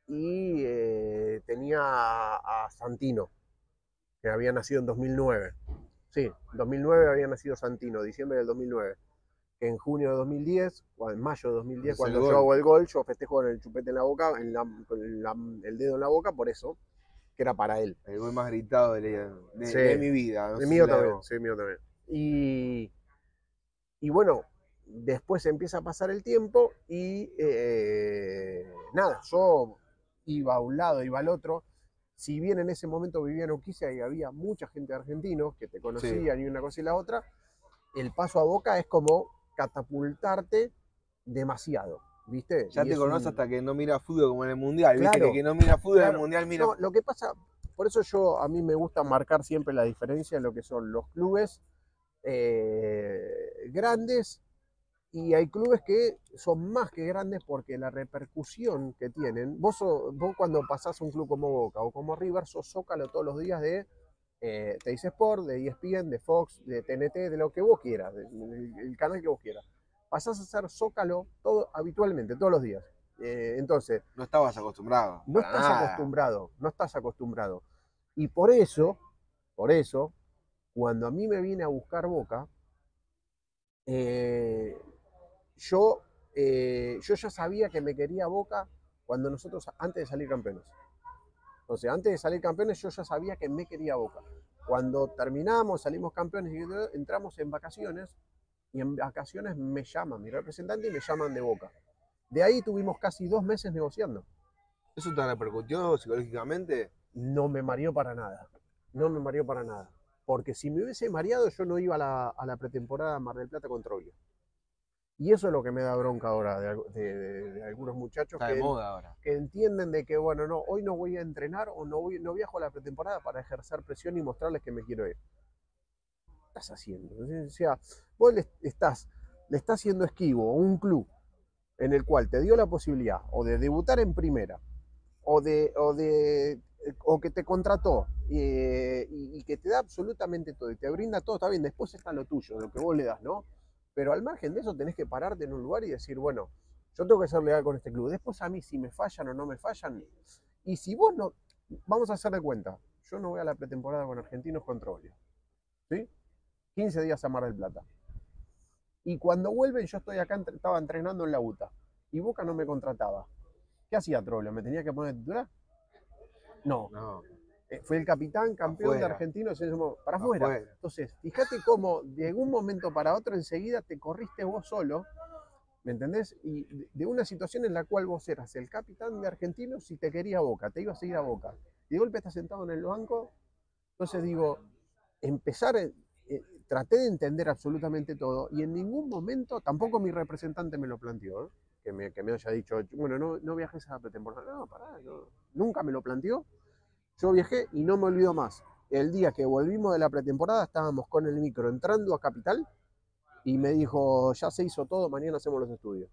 y eh, tenía a, a Santino, que había nacido en 2009. Sí, en 2009 había nacido Santino, diciembre del 2009. En junio de 2010, o en mayo de 2010, Hace cuando yo hago el gol, yo festejo con el chupete en la boca, en la- con la- el dedo en la boca, por eso, que era para él. El gol más gritado de, de- Sí. de mi vida. no sé mío también, hago. sí, mío también. Y, y bueno, después empieza a pasar el tiempo y eh, nada, yo iba a un lado, iba al otro. Si bien en ese momento vivía en Urquiza y había mucha gente de argentinos que te conocían y una cosa y la otra, el paso a boca es como catapultarte demasiado, ¿viste? Ya Y te es conoces un- hasta que no mira fútbol como en el mundial. Viste Claro. que, que no mira fútbol en el mundial mira. No, lo que pasa, por eso yo a mí me gusta marcar siempre la diferencia en lo que son los clubes eh, grandes y hay clubes que son más que grandes porque la repercusión que tienen, vos, so- vos cuando pasás un club como Boca o como River, sos zócalo todos los días de eh, Teis Sport, de ESPN, de Fox, de TNT, de lo que vos quieras, de- el, el canal que vos quieras. Pasás a ser zócalo todo habitualmente, todos los días. Eh, entonces, No estabas acostumbrado. no estás nada. acostumbrado, no estás acostumbrado. Y por eso, por eso, cuando a mí me viene a buscar Boca, eh, yo, eh, yo ya sabía que me quería Boca cuando nosotros, antes de salir campeones. Sea, antes de salir campeones yo ya sabía que me quería Boca. Cuando terminamos, salimos campeones y entramos en vacaciones y en vacaciones me llaman mi representante y me llaman de Boca. De ahí tuvimos casi dos meses negociando. ¿Eso te repercutió psicológicamente? no me mareó para nada. No me mareó para nada. Porque si me hubiese mareado, yo no iba a la, a la pretemporada Mar del Plata contra Obvio. Y eso es lo que me da bronca ahora de, algu- de- de- de algunos muchachos Está de que, moda ahora. que entienden de que, bueno, no, hoy no voy a entrenar o no, voy, no viajo a la pretemporada para ejercer presión y mostrarles que me quiero ir. ¿Qué estás haciendo? O sea, vos le estás, le estás haciendo esquivo a un club en el cual te dio la posibilidad o de debutar en primera o de, o de o que te contrató eh, y, y que te da absolutamente todo y te brinda todo, está bien, después está lo tuyo, lo que vos le das, ¿no? Pero al margen de eso tenés que pararte en un lugar y decir, bueno, yo tengo que ser leal con este club. Después a mí si me fallan o no me fallan. Y si vos no, vamos a hacer de cuenta, yo no voy a la pretemporada con Argentinos contra Olio. ¿Sí? 15 días a Mar del Plata. Y cuando vuelven, yo estoy acá, estaba entrenando en la UTA. Y Boca no me contrataba. ¿Qué hacía Trollo? ¿Me tenía que poner titular? No. No, Fue el capitán, campeón de. Argentinos, en ese para afuera. afuera. Entonces, fíjate cómo de un momento para otro enseguida te corriste vos solo, ¿me entendés? Y de- una situación en la cual vos eras el capitán de Argentinos si te quería Boca, te ibas a ir a Boca. Y de golpe estás sentado en el banco. Entonces digo, empezar, eh, eh, traté de entender absolutamente todo y en ningún momento, tampoco mi representante me lo planteó, ¿eh? que, me, que me haya dicho, bueno, no, no viajes a la pretemporada. No, pará, no, nunca me lo planteó. Yo viajé y no me olvido más. El día que volvimos de la pretemporada estábamos con el micro entrando a Capital y me dijo, ya se hizo todo, mañana hacemos los estudios.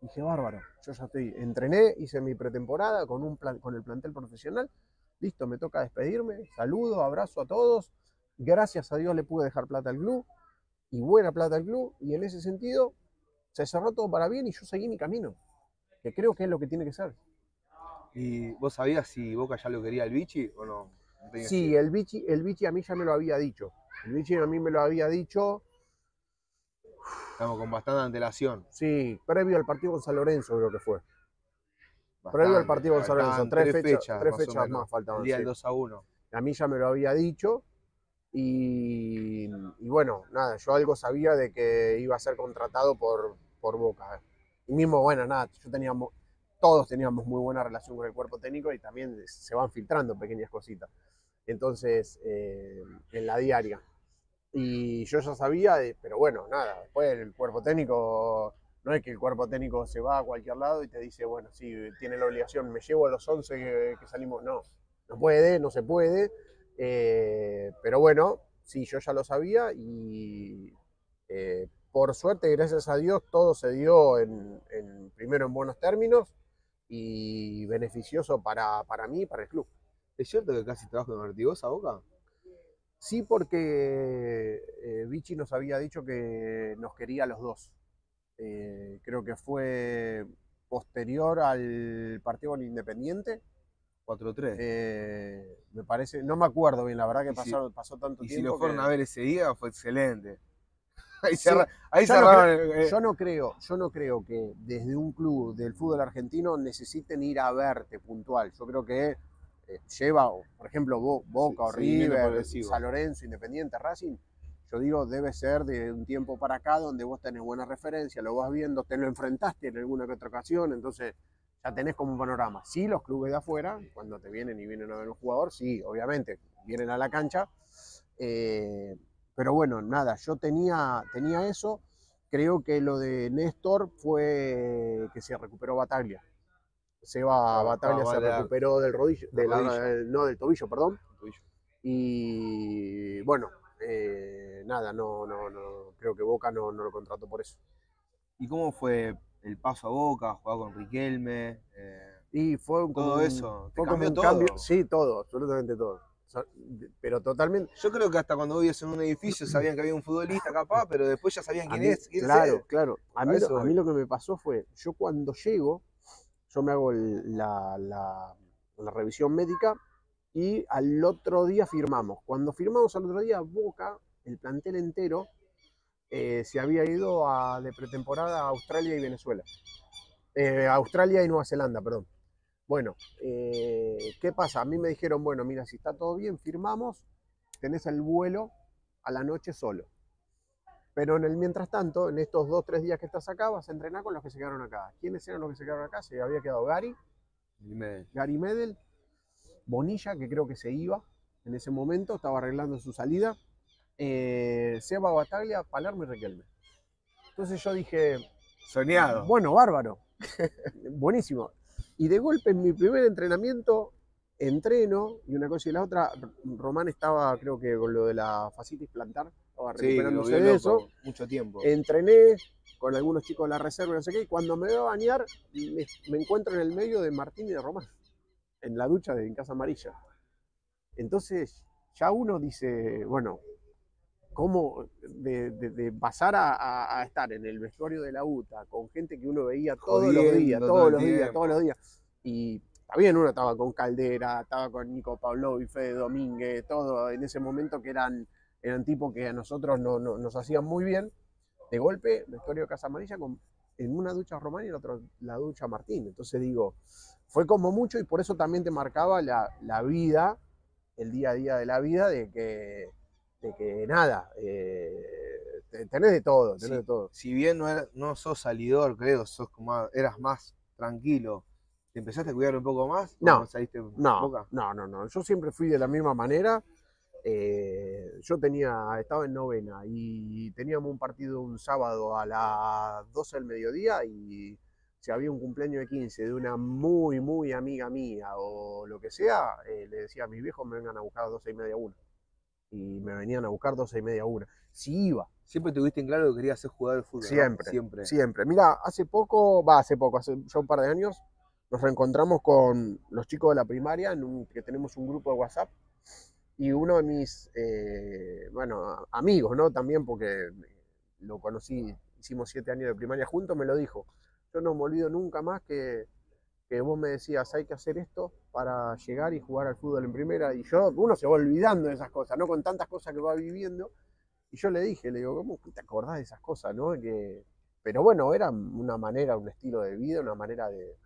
Dije, bárbaro, yo ya estoy, entrené, hice mi pretemporada con, un plan, con el plantel profesional, listo, me toca despedirme, saludo, abrazo a todos, gracias a Dios le pude dejar plata al club y buena plata al club y en ese sentido se cerró todo para bien y yo seguí mi camino, que creo que es lo que tiene que ser. ¿Y vos sabías si Boca ya lo quería el Vichy o no? Sí, idea. el bichi, el bichi a mí ya me lo había dicho. El bichi a mí me lo había dicho, Estamos con bastante antelación. sí, previo al partido con San Lorenzo creo que fue. Previo al partido con San Lorenzo, tres, fechas, tres más fechas más faltaban. El día sí. del 2 a 1. A mí ya me lo había dicho y, y bueno, nada, yo algo sabía de que iba a ser contratado por, por Boca. eh. Y mismo, bueno, nada, yo teníamos, todos teníamos muy buena relación con el cuerpo técnico y también se van filtrando pequeñas cositas. Entonces, eh, en la diaria. Y yo ya sabía, de- pero bueno, nada, después el cuerpo técnico, no es que el cuerpo técnico se va a cualquier lado y te dice, bueno, sí, tiene la obligación, me llevo a los 11 que, salimos. No, no puede, no se puede. eh, pero bueno, sí, yo ya lo sabía y eh, por suerte, gracias a Dios, todo se dio en, en- primero en buenos términos y beneficioso para, para mí y para el club. ¿Es cierto que casi trabajo con Artigosa Boca? Sí, porque eh, Vichy nos había dicho que nos quería a los dos. Eh, creo que fue posterior al partido con Independiente. 4-3. Eh, me parece, no me acuerdo bien, la verdad que si- pasó, pasó tanto y si tiempo. lo fueron que- a ver ese día, fue excelente. Ahí, Sí, cerra- ahí yo no eh, Yo no creo, yo no creo que desde un club del fútbol argentino necesiten ir a verte puntual. Yo creo que eh, lleva, por ejemplo, Bo- Boca o River. San Lorenzo, Independiente, Racing. Yo digo, debe ser de un tiempo para acá donde vos tenés buena referencia, lo vas viendo, te lo enfrentaste en alguna que otra ocasión, entonces ya tenés como un panorama. Sí, los clubes de afuera, cuando te vienen y vienen a ver un jugador, sí, obviamente, vienen a la cancha. eh, pero bueno, nada, yo tenía, tenía eso. Creo que lo de Néstor fue que se recuperó Bataglia. Seba Ah, Bataglia ah, se vale, recuperó del rodillo, del de la- rodillo. del- no del tobillo, perdón. Y bueno, eh, nada, no, no, no, creo que Boca no, no lo contrató por eso. ¿Y cómo fue el paso a Boca, jugar con Riquelme? eh, Y fue un- todo como eso. ¿Te fue como cambió un todo? cambio, sí, todo, absolutamente todo. Pero totalmente. Yo creo que hasta cuando vivías en un edificio sabían que había un futbolista capaz, pero después ya sabían quién mí- es. quién claro, es. claro. A mí, a mí lo que me pasó fue, yo cuando llego, yo me hago el- la, la- la revisión médica y al otro día firmamos. Cuando firmamos al otro día, Boca, el plantel entero, eh, se había ido a, de pretemporada a Australia y Venezuela. Eh, Australia y Nueva Zelanda, perdón. Bueno, eh, ¿qué pasa? A mí me dijeron, bueno, mira, si está todo bien, firmamos, tenés el vuelo a la noche solo. Pero en el mientras tanto, en estos dos, tres días que estás acá, vas a entrenar con los que se quedaron acá. ¿Quiénes eran los que se quedaron acá? Se había quedado Gary, Gary Medel, Bonilla, que creo que se iba en ese momento, estaba arreglando su salida, eh, Seba Bataglia, Palermo y Riquelme. Entonces yo dije, Soñado. bueno, bárbaro, buenísimo. Y de golpe en mi primer entrenamiento entreno y una cosa y la otra, Román estaba creo que con lo de la fascitis plantar, estaba Sí, recuperándose vi de loco, eso. mucho tiempo. Entrené con algunos chicos de la reserva, y no sé qué, y cuando me voy a bañar me, me encuentro en el medio de Martín y de Román, en la ducha de en Casa Amarilla. Entonces ya uno dice, bueno, ¿cómo de, de- de pasar a, a- a estar en el vestuario de la UTA con gente que uno veía todos los días, Jodiendo todo todos el los días, tiempo. todos los días? Y bien, uno estaba con Caldera, estaba con Nico Pablo y Fede Domínguez, todo en ese momento que eran, eran tipos que a nosotros no- no- nos hacían muy bien. De golpe, vestuario de Casa Amarilla con, en una ducha Román y en otra la ducha Martín. Entonces digo, fue como mucho y por eso también te marcaba la, la vida, el día a día de la vida, de que, de que nada, eh, te- tenés de todo, tenés Sí. de todo. Si bien no, no sos salidor, creo, sos como, eras más tranquilo, ¿te empezaste a cuidar un poco más? No, saliste No, Boca? no, no, no. Yo siempre fui de la misma manera. Eh, yo tenía, estaba en novena y teníamos un partido un sábado a las 12 del mediodía y si había un cumpleaños de 15 de una muy, muy amiga mía o lo que sea, eh, le decía a mis viejos me vengan a buscar a 12 y media una. Y me venían a buscar 12 y media una. Si iba, Siempre tuviste en claro que querías ser jugador de fútbol. ¿no? Siempre, Siempre. Siempre. Mira, hace poco, va, hace poco, hace ya un par de años, nos reencontramos con los chicos de la primaria, en un- que tenemos un grupo de WhatsApp, y uno de mis, eh, bueno, amigos, ¿no? También porque lo conocí, hicimos siete años de primaria juntos, me lo dijo. Yo no me olvido nunca más que, que vos me decías, hay que hacer esto para llegar y jugar al fútbol en primera, y yo, uno se va olvidando de esas cosas, ¿no? Con tantas cosas que va viviendo, y yo le dije, le digo, ¿cómo te acordás de esas cosas, no? Que, pero bueno, era una manera, un estilo de vida, una manera de,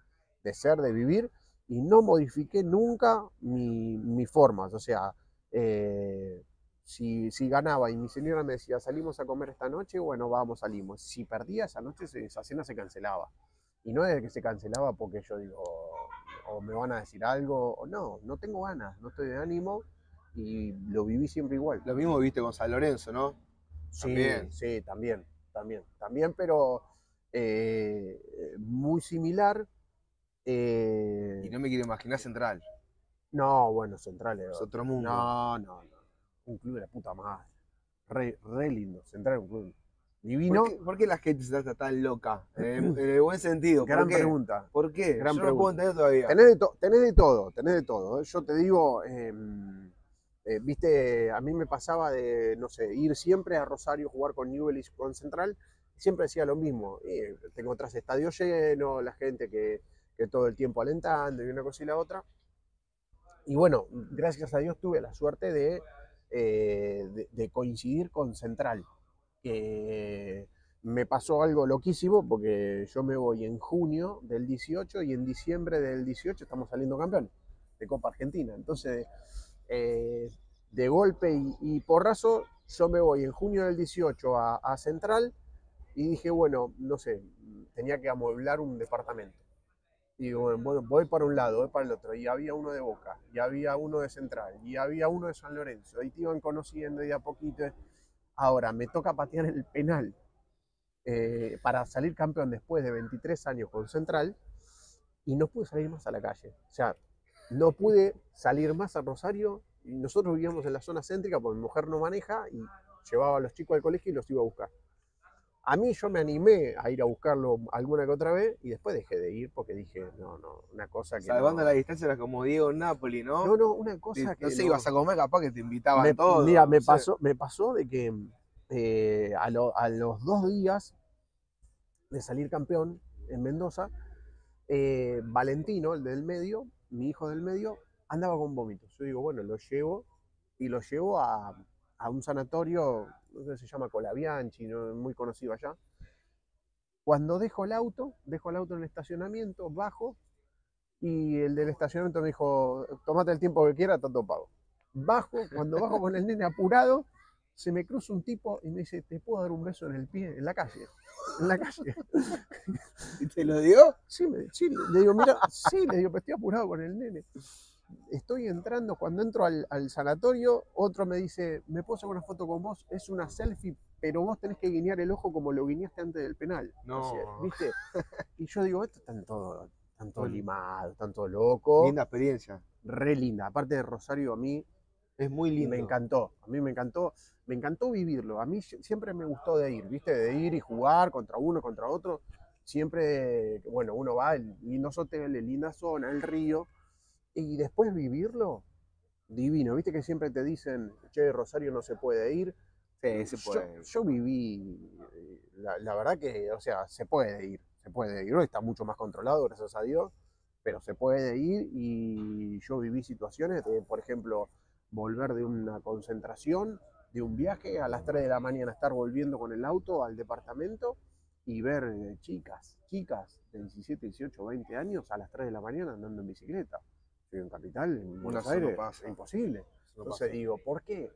de ser, de vivir, y no modifiqué nunca mi, mis formas. O sea, eh, si, si ganaba y mi señora me decía, salimos a comer esta noche, bueno, vamos, salimos. Si perdía esa noche, esa cena se cancelaba. Y no es que se cancelaba porque yo digo, o me van a decir algo, o no, no tengo ganas, no estoy de ánimo, y lo viví siempre igual. Lo mismo viste con San Lorenzo, ¿no? Sí, También. sí, también, también, también, pero eh, muy similar. eh, Y no me quiero imaginar Central. no, bueno, Central es otro mundo. No, no, no. Un club de la puta madre. Re, re lindo. Central es un club ¿Por, divino. qué, por qué la gente trata tan loca? En el, en el buen sentido. ¿Por Gran qué? pregunta. ¿Por qué? Gran Yo no lo puedo pregunta. entender todavía. Tenés de, to- tenés de todo, tenés de todo. ¿eh? Yo te digo, em, eh, viste, a mí me pasaba de, no sé, ir siempre a Rosario, jugar con Newell y con Central, siempre decía lo mismo. eh, te encontrás estadio lleno, la gente que, que todo el tiempo alentando y una cosa y la otra. Y bueno, gracias a Dios tuve la suerte de, eh, de, de coincidir con Central, que me pasó algo loquísimo porque yo me voy en junio del 18 y en diciembre del 18 estamos saliendo campeones de Copa Argentina. Entonces, eh, de golpe y, porrazo, yo me voy en junio del 18 a, Central y dije, bueno, no sé, tenía que amueblar un departamento. Y digo, bueno, voy para un lado, voy para el otro. Y había uno de Boca, y había uno de Central, y había uno de San Lorenzo. Y te iban conociendo y a poquito. Ahora, me toca patear el penal eh, para salir campeón después de 23 años con Central y no pude salir más a la calle. O sea, no pude salir más a Rosario nosotros vivíamos en la zona céntrica porque mi mujer no maneja y llevaba a los chicos al colegio y los iba a buscar. A mí yo me animé a ir a buscarlo alguna que otra vez y después dejé de ir porque dije, no, no, una cosa que... Salvando no, la distancia era como Diego Napoli, ¿no? no, no, una cosa que... sé, no. ibas a comer, capaz que te invitaban Me- todos. Mira, me no sé. pasó, me pasó de que eh, a, lo- a los dos días de salir campeón en Mendoza, eh, Valentino, el del medio, mi hijo del medio, andaba con vómitos. Yo digo, bueno, lo llevo y lo llevo a, a un sanatorio, se llama Colabianchi, no, muy conocido allá. Cuando dejo el auto, dejo el auto en el estacionamiento, bajo y el del estacionamiento me dijo, tomate el tiempo que quiera, todo pago. Bajo, cuando bajo con el nene apurado, se me cruza un tipo y me dice, ¿te puedo dar un beso en el pie? En la calle. En la calle. ¿Y te lo dio? Sí, me- sí, le digo, mira, sí, le digo, pero estoy apurado con el nene. Estoy entrando, cuando entro al, al sanatorio, otro me dice, ¿me puedo sacar una foto con vos? Es una selfie pero vos tenés que guiñar el ojo como lo guiñaste antes del penal. No. ¿viste? Y yo digo, estos están todos, están todos limados, están locos. Linda experiencia. Re linda. Aparte de Rosario, a mí Es muy lindo. me encantó. A mí me encantó, me encantó vivirlo. A mí si- siempre me gustó de ir, ¿viste? De ir y jugar contra uno, contra otro. Siempre, bueno, uno va, el lindos hoteles, linda zona, el río, y después vivirlo, divino. ¿Viste que siempre te dicen, che, Rosario no se puede ir? Sí, se Yo- puede. Yo, viví, eh, la, la verdad que, o sea, se puede ir, se puede ir. Está mucho más controlado, gracias a Dios, pero se puede ir y yo viví situaciones de, por ejemplo, volver de una concentración, de un viaje, a las 3 de la mañana estar volviendo con el auto al departamento y ver eh, chicas, chicas de 17, 18, 20 años a las 3 de la mañana andando en bicicleta. En Capital, en Buenos no Aires, pasa. imposible. No Entonces pasa. digo, ¿por qué?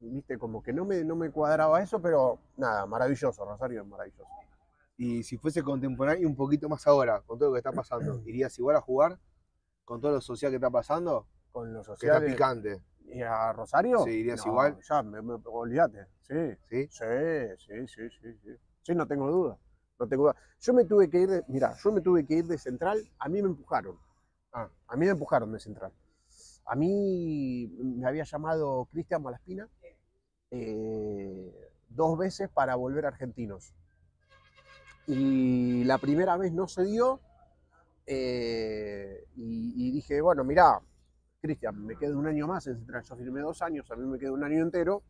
Viste, como que no me, no me cuadraba eso, pero nada, maravilloso, Rosario es maravilloso. Y si fuese contemporáneo un poquito más ahora, con todo lo que está pasando, ¿irías igual a jugar? ¿Con todo lo social que está pasando? Con los Que está picante, ¿Y a Rosario? Sí, irías No, igual. Ya, me, me- olvídate. Sí, ¿sí? sí, sí, sí, sí, sí. Sí, no tengo duda. No tengo duda. Yo me tuve que ir de, mira, yo me tuve que ir de central, a mí me empujaron. Ah. A mí me empujaron de central. A mí me había llamado Cristian Malaspina eh, dos veces para volver a Argentinos. Y la primera vez no se dio. eh, y, dije, bueno, mirá, Cristian, me quedo un año más en Central. Yo firmé dos años, a mí me queda un año entero.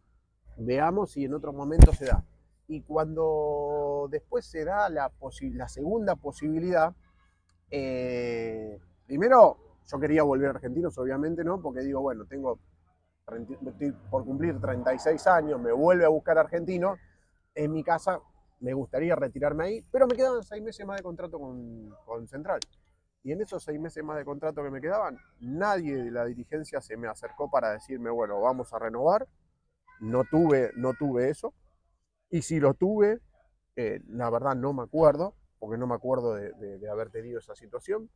Veamos si en otro momento se da. Y cuando después se da la segunda posibilidad, eh, primero yo quería volver a Argentinos, obviamente, ¿no? Porque digo, bueno, tengo 30 estoy por cumplir 36 años, me vuelve a buscar Argentino. En mi casa me gustaría retirarme ahí, pero me quedaban seis meses más de contrato con, con Central. Y en esos seis meses más de contrato que me quedaban, nadie de la dirigencia se me acercó para decirme, bueno, vamos a renovar. No tuve, no tuve eso. Y si lo tuve, eh, la verdad no me acuerdo, porque no me acuerdo de- de haber tenido esa situación.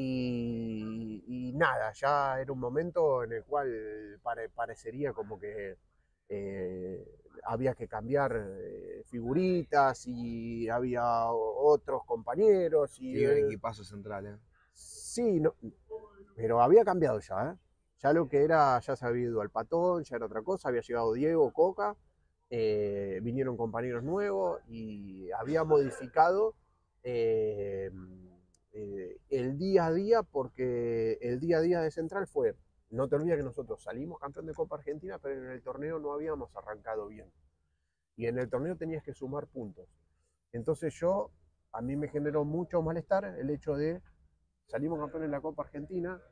Y, y nada, ya era un momento en el cual pare- parecería como que eh, había que cambiar eh, figuritas y había otros compañeros. Y, Sí, eh, equipazo central, ¿eh? Sí, no, pero había cambiado ya, ¿eh? Ya lo que era, ya se había ido al patón, ya era otra cosa, había llegado Diego, Coca, eh, vinieron compañeros nuevos y había modificado eh, el día a día, porque el día a día de Central fue, no te olvides que nosotros salimos campeón de Copa Argentina, pero en el torneo no habíamos arrancado bien. Y en el torneo tenías que sumar puntos. Entonces yo, a mí me generó mucho malestar el hecho de salimos campeones en la Copa Argentina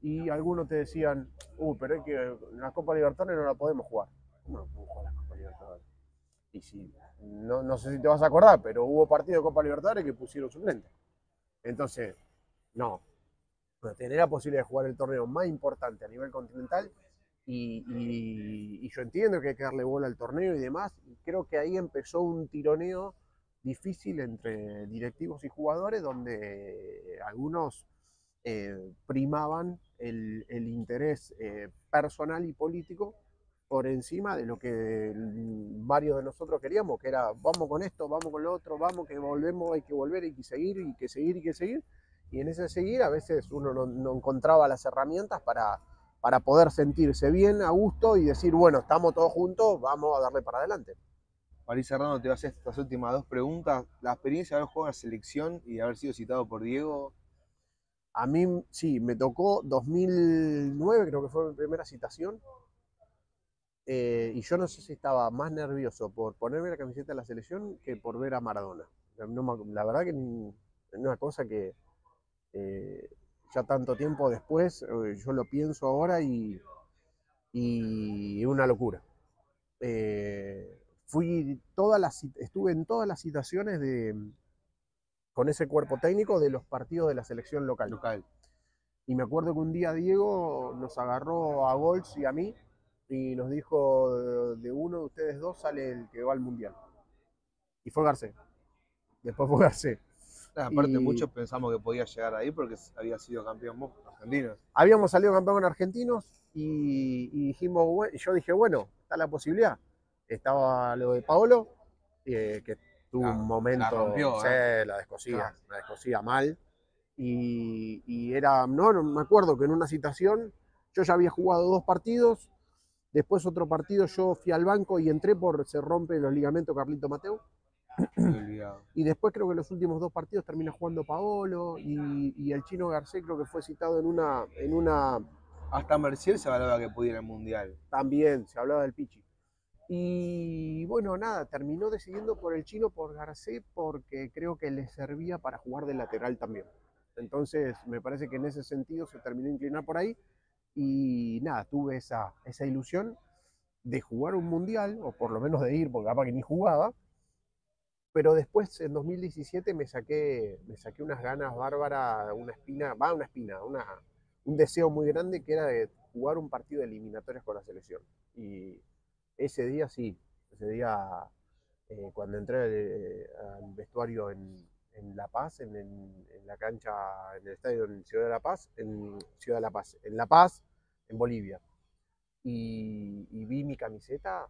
y algunos te decían, uh, pero es que la Copa Libertadores no la podemos jugar. ¿Cómo no podemos jugar la Copa Libertadores? Y si, no, no sé si te vas a acordar, pero hubo partidos de Copa Libertadores que pusieron suplente. Entonces, no. Bueno, tener la posibilidad de jugar el torneo más importante a nivel continental y, yo entiendo que hay que darle bola al torneo y demás. Y creo que ahí empezó un tironeo difícil entre directivos y jugadores donde algunos eh, primaban el, el interés eh, personal y político por encima de lo que varios de nosotros queríamos, que era vamos con esto, vamos con lo otro, vamos que volvemos, hay que volver, hay que seguir, y que seguir, y que seguir. Y en ese seguir a veces uno no, no encontraba las herramientas para, para poder sentirse bien, a gusto y decir, bueno, estamos todos juntos, vamos a darle para adelante. Para ir cerrando, te voy a hacer estas últimas dos preguntas. La experiencia de haber jugado en la selección y de haber sido citado por Diego, A mí sí, me tocó 2009, creo que fue mi primera citación. Eh, y yo no sé si estaba más nervioso por ponerme la camiseta de la selección que por ver a Maradona. No la verdad que es una cosa que eh, ya tanto tiempo después eh, yo lo pienso ahora y, y es una locura. Eh, fui todas las, estuve en todas las citaciones de, con ese cuerpo técnico de los partidos de la selección local. local. Y me acuerdo que un día Diego nos agarró a Golds y a mí y nos dijo, de- uno de ustedes dos sale el que va al Mundial. Y fue Garcés. Después fue Garcés. Ah, Aparte, Y- muchos pensamos que podía llegar ahí porque había sido campeón argentino. Habíamos salido campeón con argentinos y, y dijimos, "Bue- yo dije, bueno, está la posibilidad. estaba lo de Paolo, eh, que tuvo La- un la momento, rompió, sí, la descosía, Claro. la descosía mal. Y, y era, no, no, me acuerdo que en una situación yo ya había jugado dos partidos, después otro partido yo fui al banco y entré por se rompe los ligamentos Carlito Mateo. Y después creo que los últimos dos partidos termina jugando Paolo y, y el chino Garcés creo que fue citado en una, en una Hasta Mercier se hablaba que pudiera el mundial. también, se hablaba del Pichi. Y bueno, nada, terminó decidiendo por el chino, por Garcés, porque creo que le servía para jugar de lateral también. Entonces, me parece que en ese sentido se terminó inclinar por ahí. Y nada, tuve esa, esa ilusión de jugar un mundial, o por lo menos de ir, porque capaz que ni jugaba. Pero después, en 2017, me saqué, me saqué unas ganas bárbaras, una espina, va, una espina, una, un deseo muy grande que era de jugar un partido de eliminatorias con la selección. Y ese día sí, ese día eh, cuando entré eh, al vestuario en, en La Paz, en, en- en la cancha, en el estadio en Ciudad de La Paz, en Ciudad de La Paz, en La Paz, en Bolivia, y, y vi mi camiseta,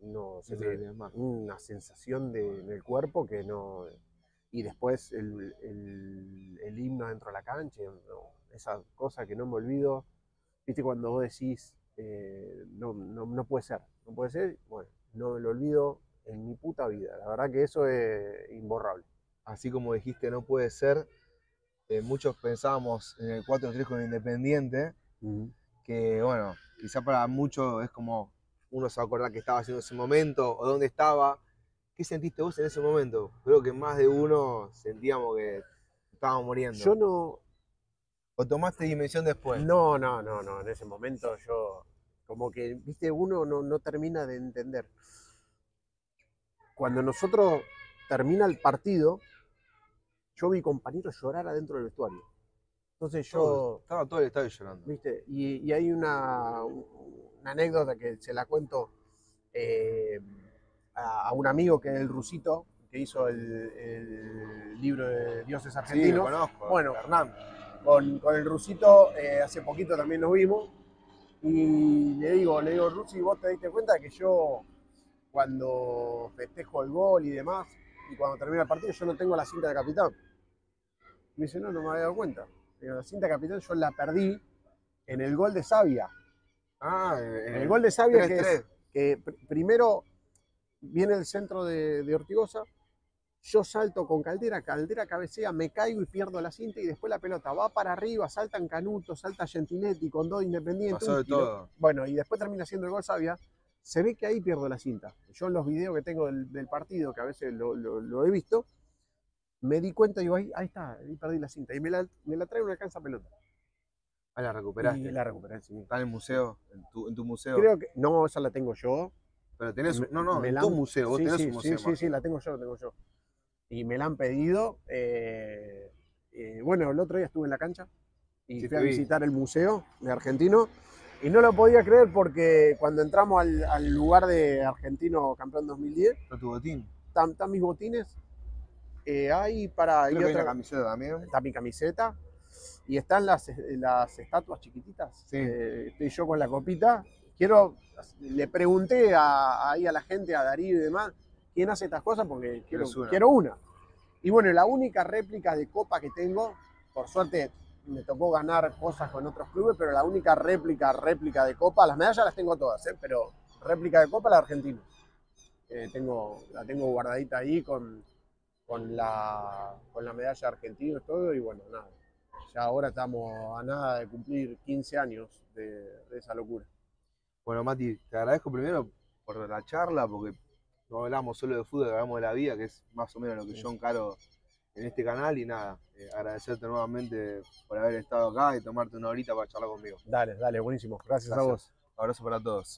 no se me- una sensación de, en el cuerpo que no. Y después el, el- el himno dentro de la cancha, no, esa cosa que no me olvido. Viste, cuando vos decís, eh, no, no, no puede ser, no puede ser, bueno, no me lo olvido en mi puta vida. La verdad que eso es imborrable. Así como dijiste, no puede ser. eh, muchos pensábamos en el 4-3 con Independiente, que bueno, quizá para muchos es como uno se va a acordar que estaba haciendo ese momento o dónde estaba. ¿Qué sentiste vos en ese momento? Creo que más de uno sentíamos que estábamos muriendo. Yo no, ¿O tomaste dimensión después? No, no, no, no. En ese momento yo, como que, viste, uno no, no termina de entender. Cuando nosotros termina el partido, yo vi compañeros llorar adentro del vestuario. Entonces yo, Todo- estaba todo el estadio llorando. viste, y, y hay una, una anécdota que se la cuento eh, a, a un amigo que es el rusito, que hizo el, el libro de Dioses Sí, lo Argentinos. conozco. Bueno. Hernán. con, con el rusito eh, hace poquito también nos vimos y le digo, le digo, Rusi, vos te diste cuenta que yo cuando festejo el gol y demás y cuando termina el partido yo no tengo la cinta de capitán. Me dice, no, no me había dado cuenta. Digo, la cinta capitán yo la perdí en el gol de Sabia. Ah, En el gol de Sabia que, es- 3-3. que pr- primero viene el centro de, de Ortigosa, yo salto con Caldera, Caldera cabecea, me caigo y pierdo la cinta y después la pelota va para arriba, saltan Canuto, salta Gentinetti con dos independientes. Pasó de todo. Bueno, y después termina haciendo el gol Sabia. Se ve que ahí pierdo la cinta. Yo en los videos que tengo del, del partido, que a veces lo, lo- lo he visto, me di cuenta y digo, ahí, ahí está, ahí perdí la cinta. Y me la, me la trae una cansa pelota. Ah, la recuperaste. Y la recuperé, sí. Está en el museo, en tu, en tu museo. Creo que, no, esa la tengo yo. Pero tenés, Me- no, no, me en la tu museo, vos sí, tenés sí, un museo. Sí, sí, sí, la tengo yo, la tengo yo. Y me la han pedido. eh, eh, bueno, el otro día estuve en la cancha y Sí, fui a te vi. visitar el museo de argentino y no lo podía creer porque cuando entramos al, al lugar de argentino campeón 2010, Está tu botín. están mis botines. Eh, hay para. y Creo que hay otra- una camiseta también. está mi camiseta y están las, las estatuas chiquititas. Sí. Eh, estoy yo con la copita. Quiero, le pregunté a, ahí a la gente, a Darío y demás, quién hace estas cosas porque quiero, una. quiero una. Y bueno, la única réplica de copa que tengo, por suerte me tocó ganar cosas con otros clubes, pero la única réplica, réplica de copa, las medallas las tengo todas, ¿eh? pero réplica de copa la argentina. Eh, tengo, la tengo guardadita ahí con, con, la, con la medalla argentina y todo, y bueno, nada. Ya ahora estamos a nada de cumplir 15 años de, de esa locura. Bueno, Mati, te agradezco primero por la charla, porque no hablamos solo de fútbol, hablamos de la vida, que es más o menos lo que yo encaro en este canal. Y nada, eh, agradecerte nuevamente por haber estado acá y tomarte una horita para charlar conmigo. Dale, dale, buenísimo. Gracias, a Gracias. vos. Abrazo para todos.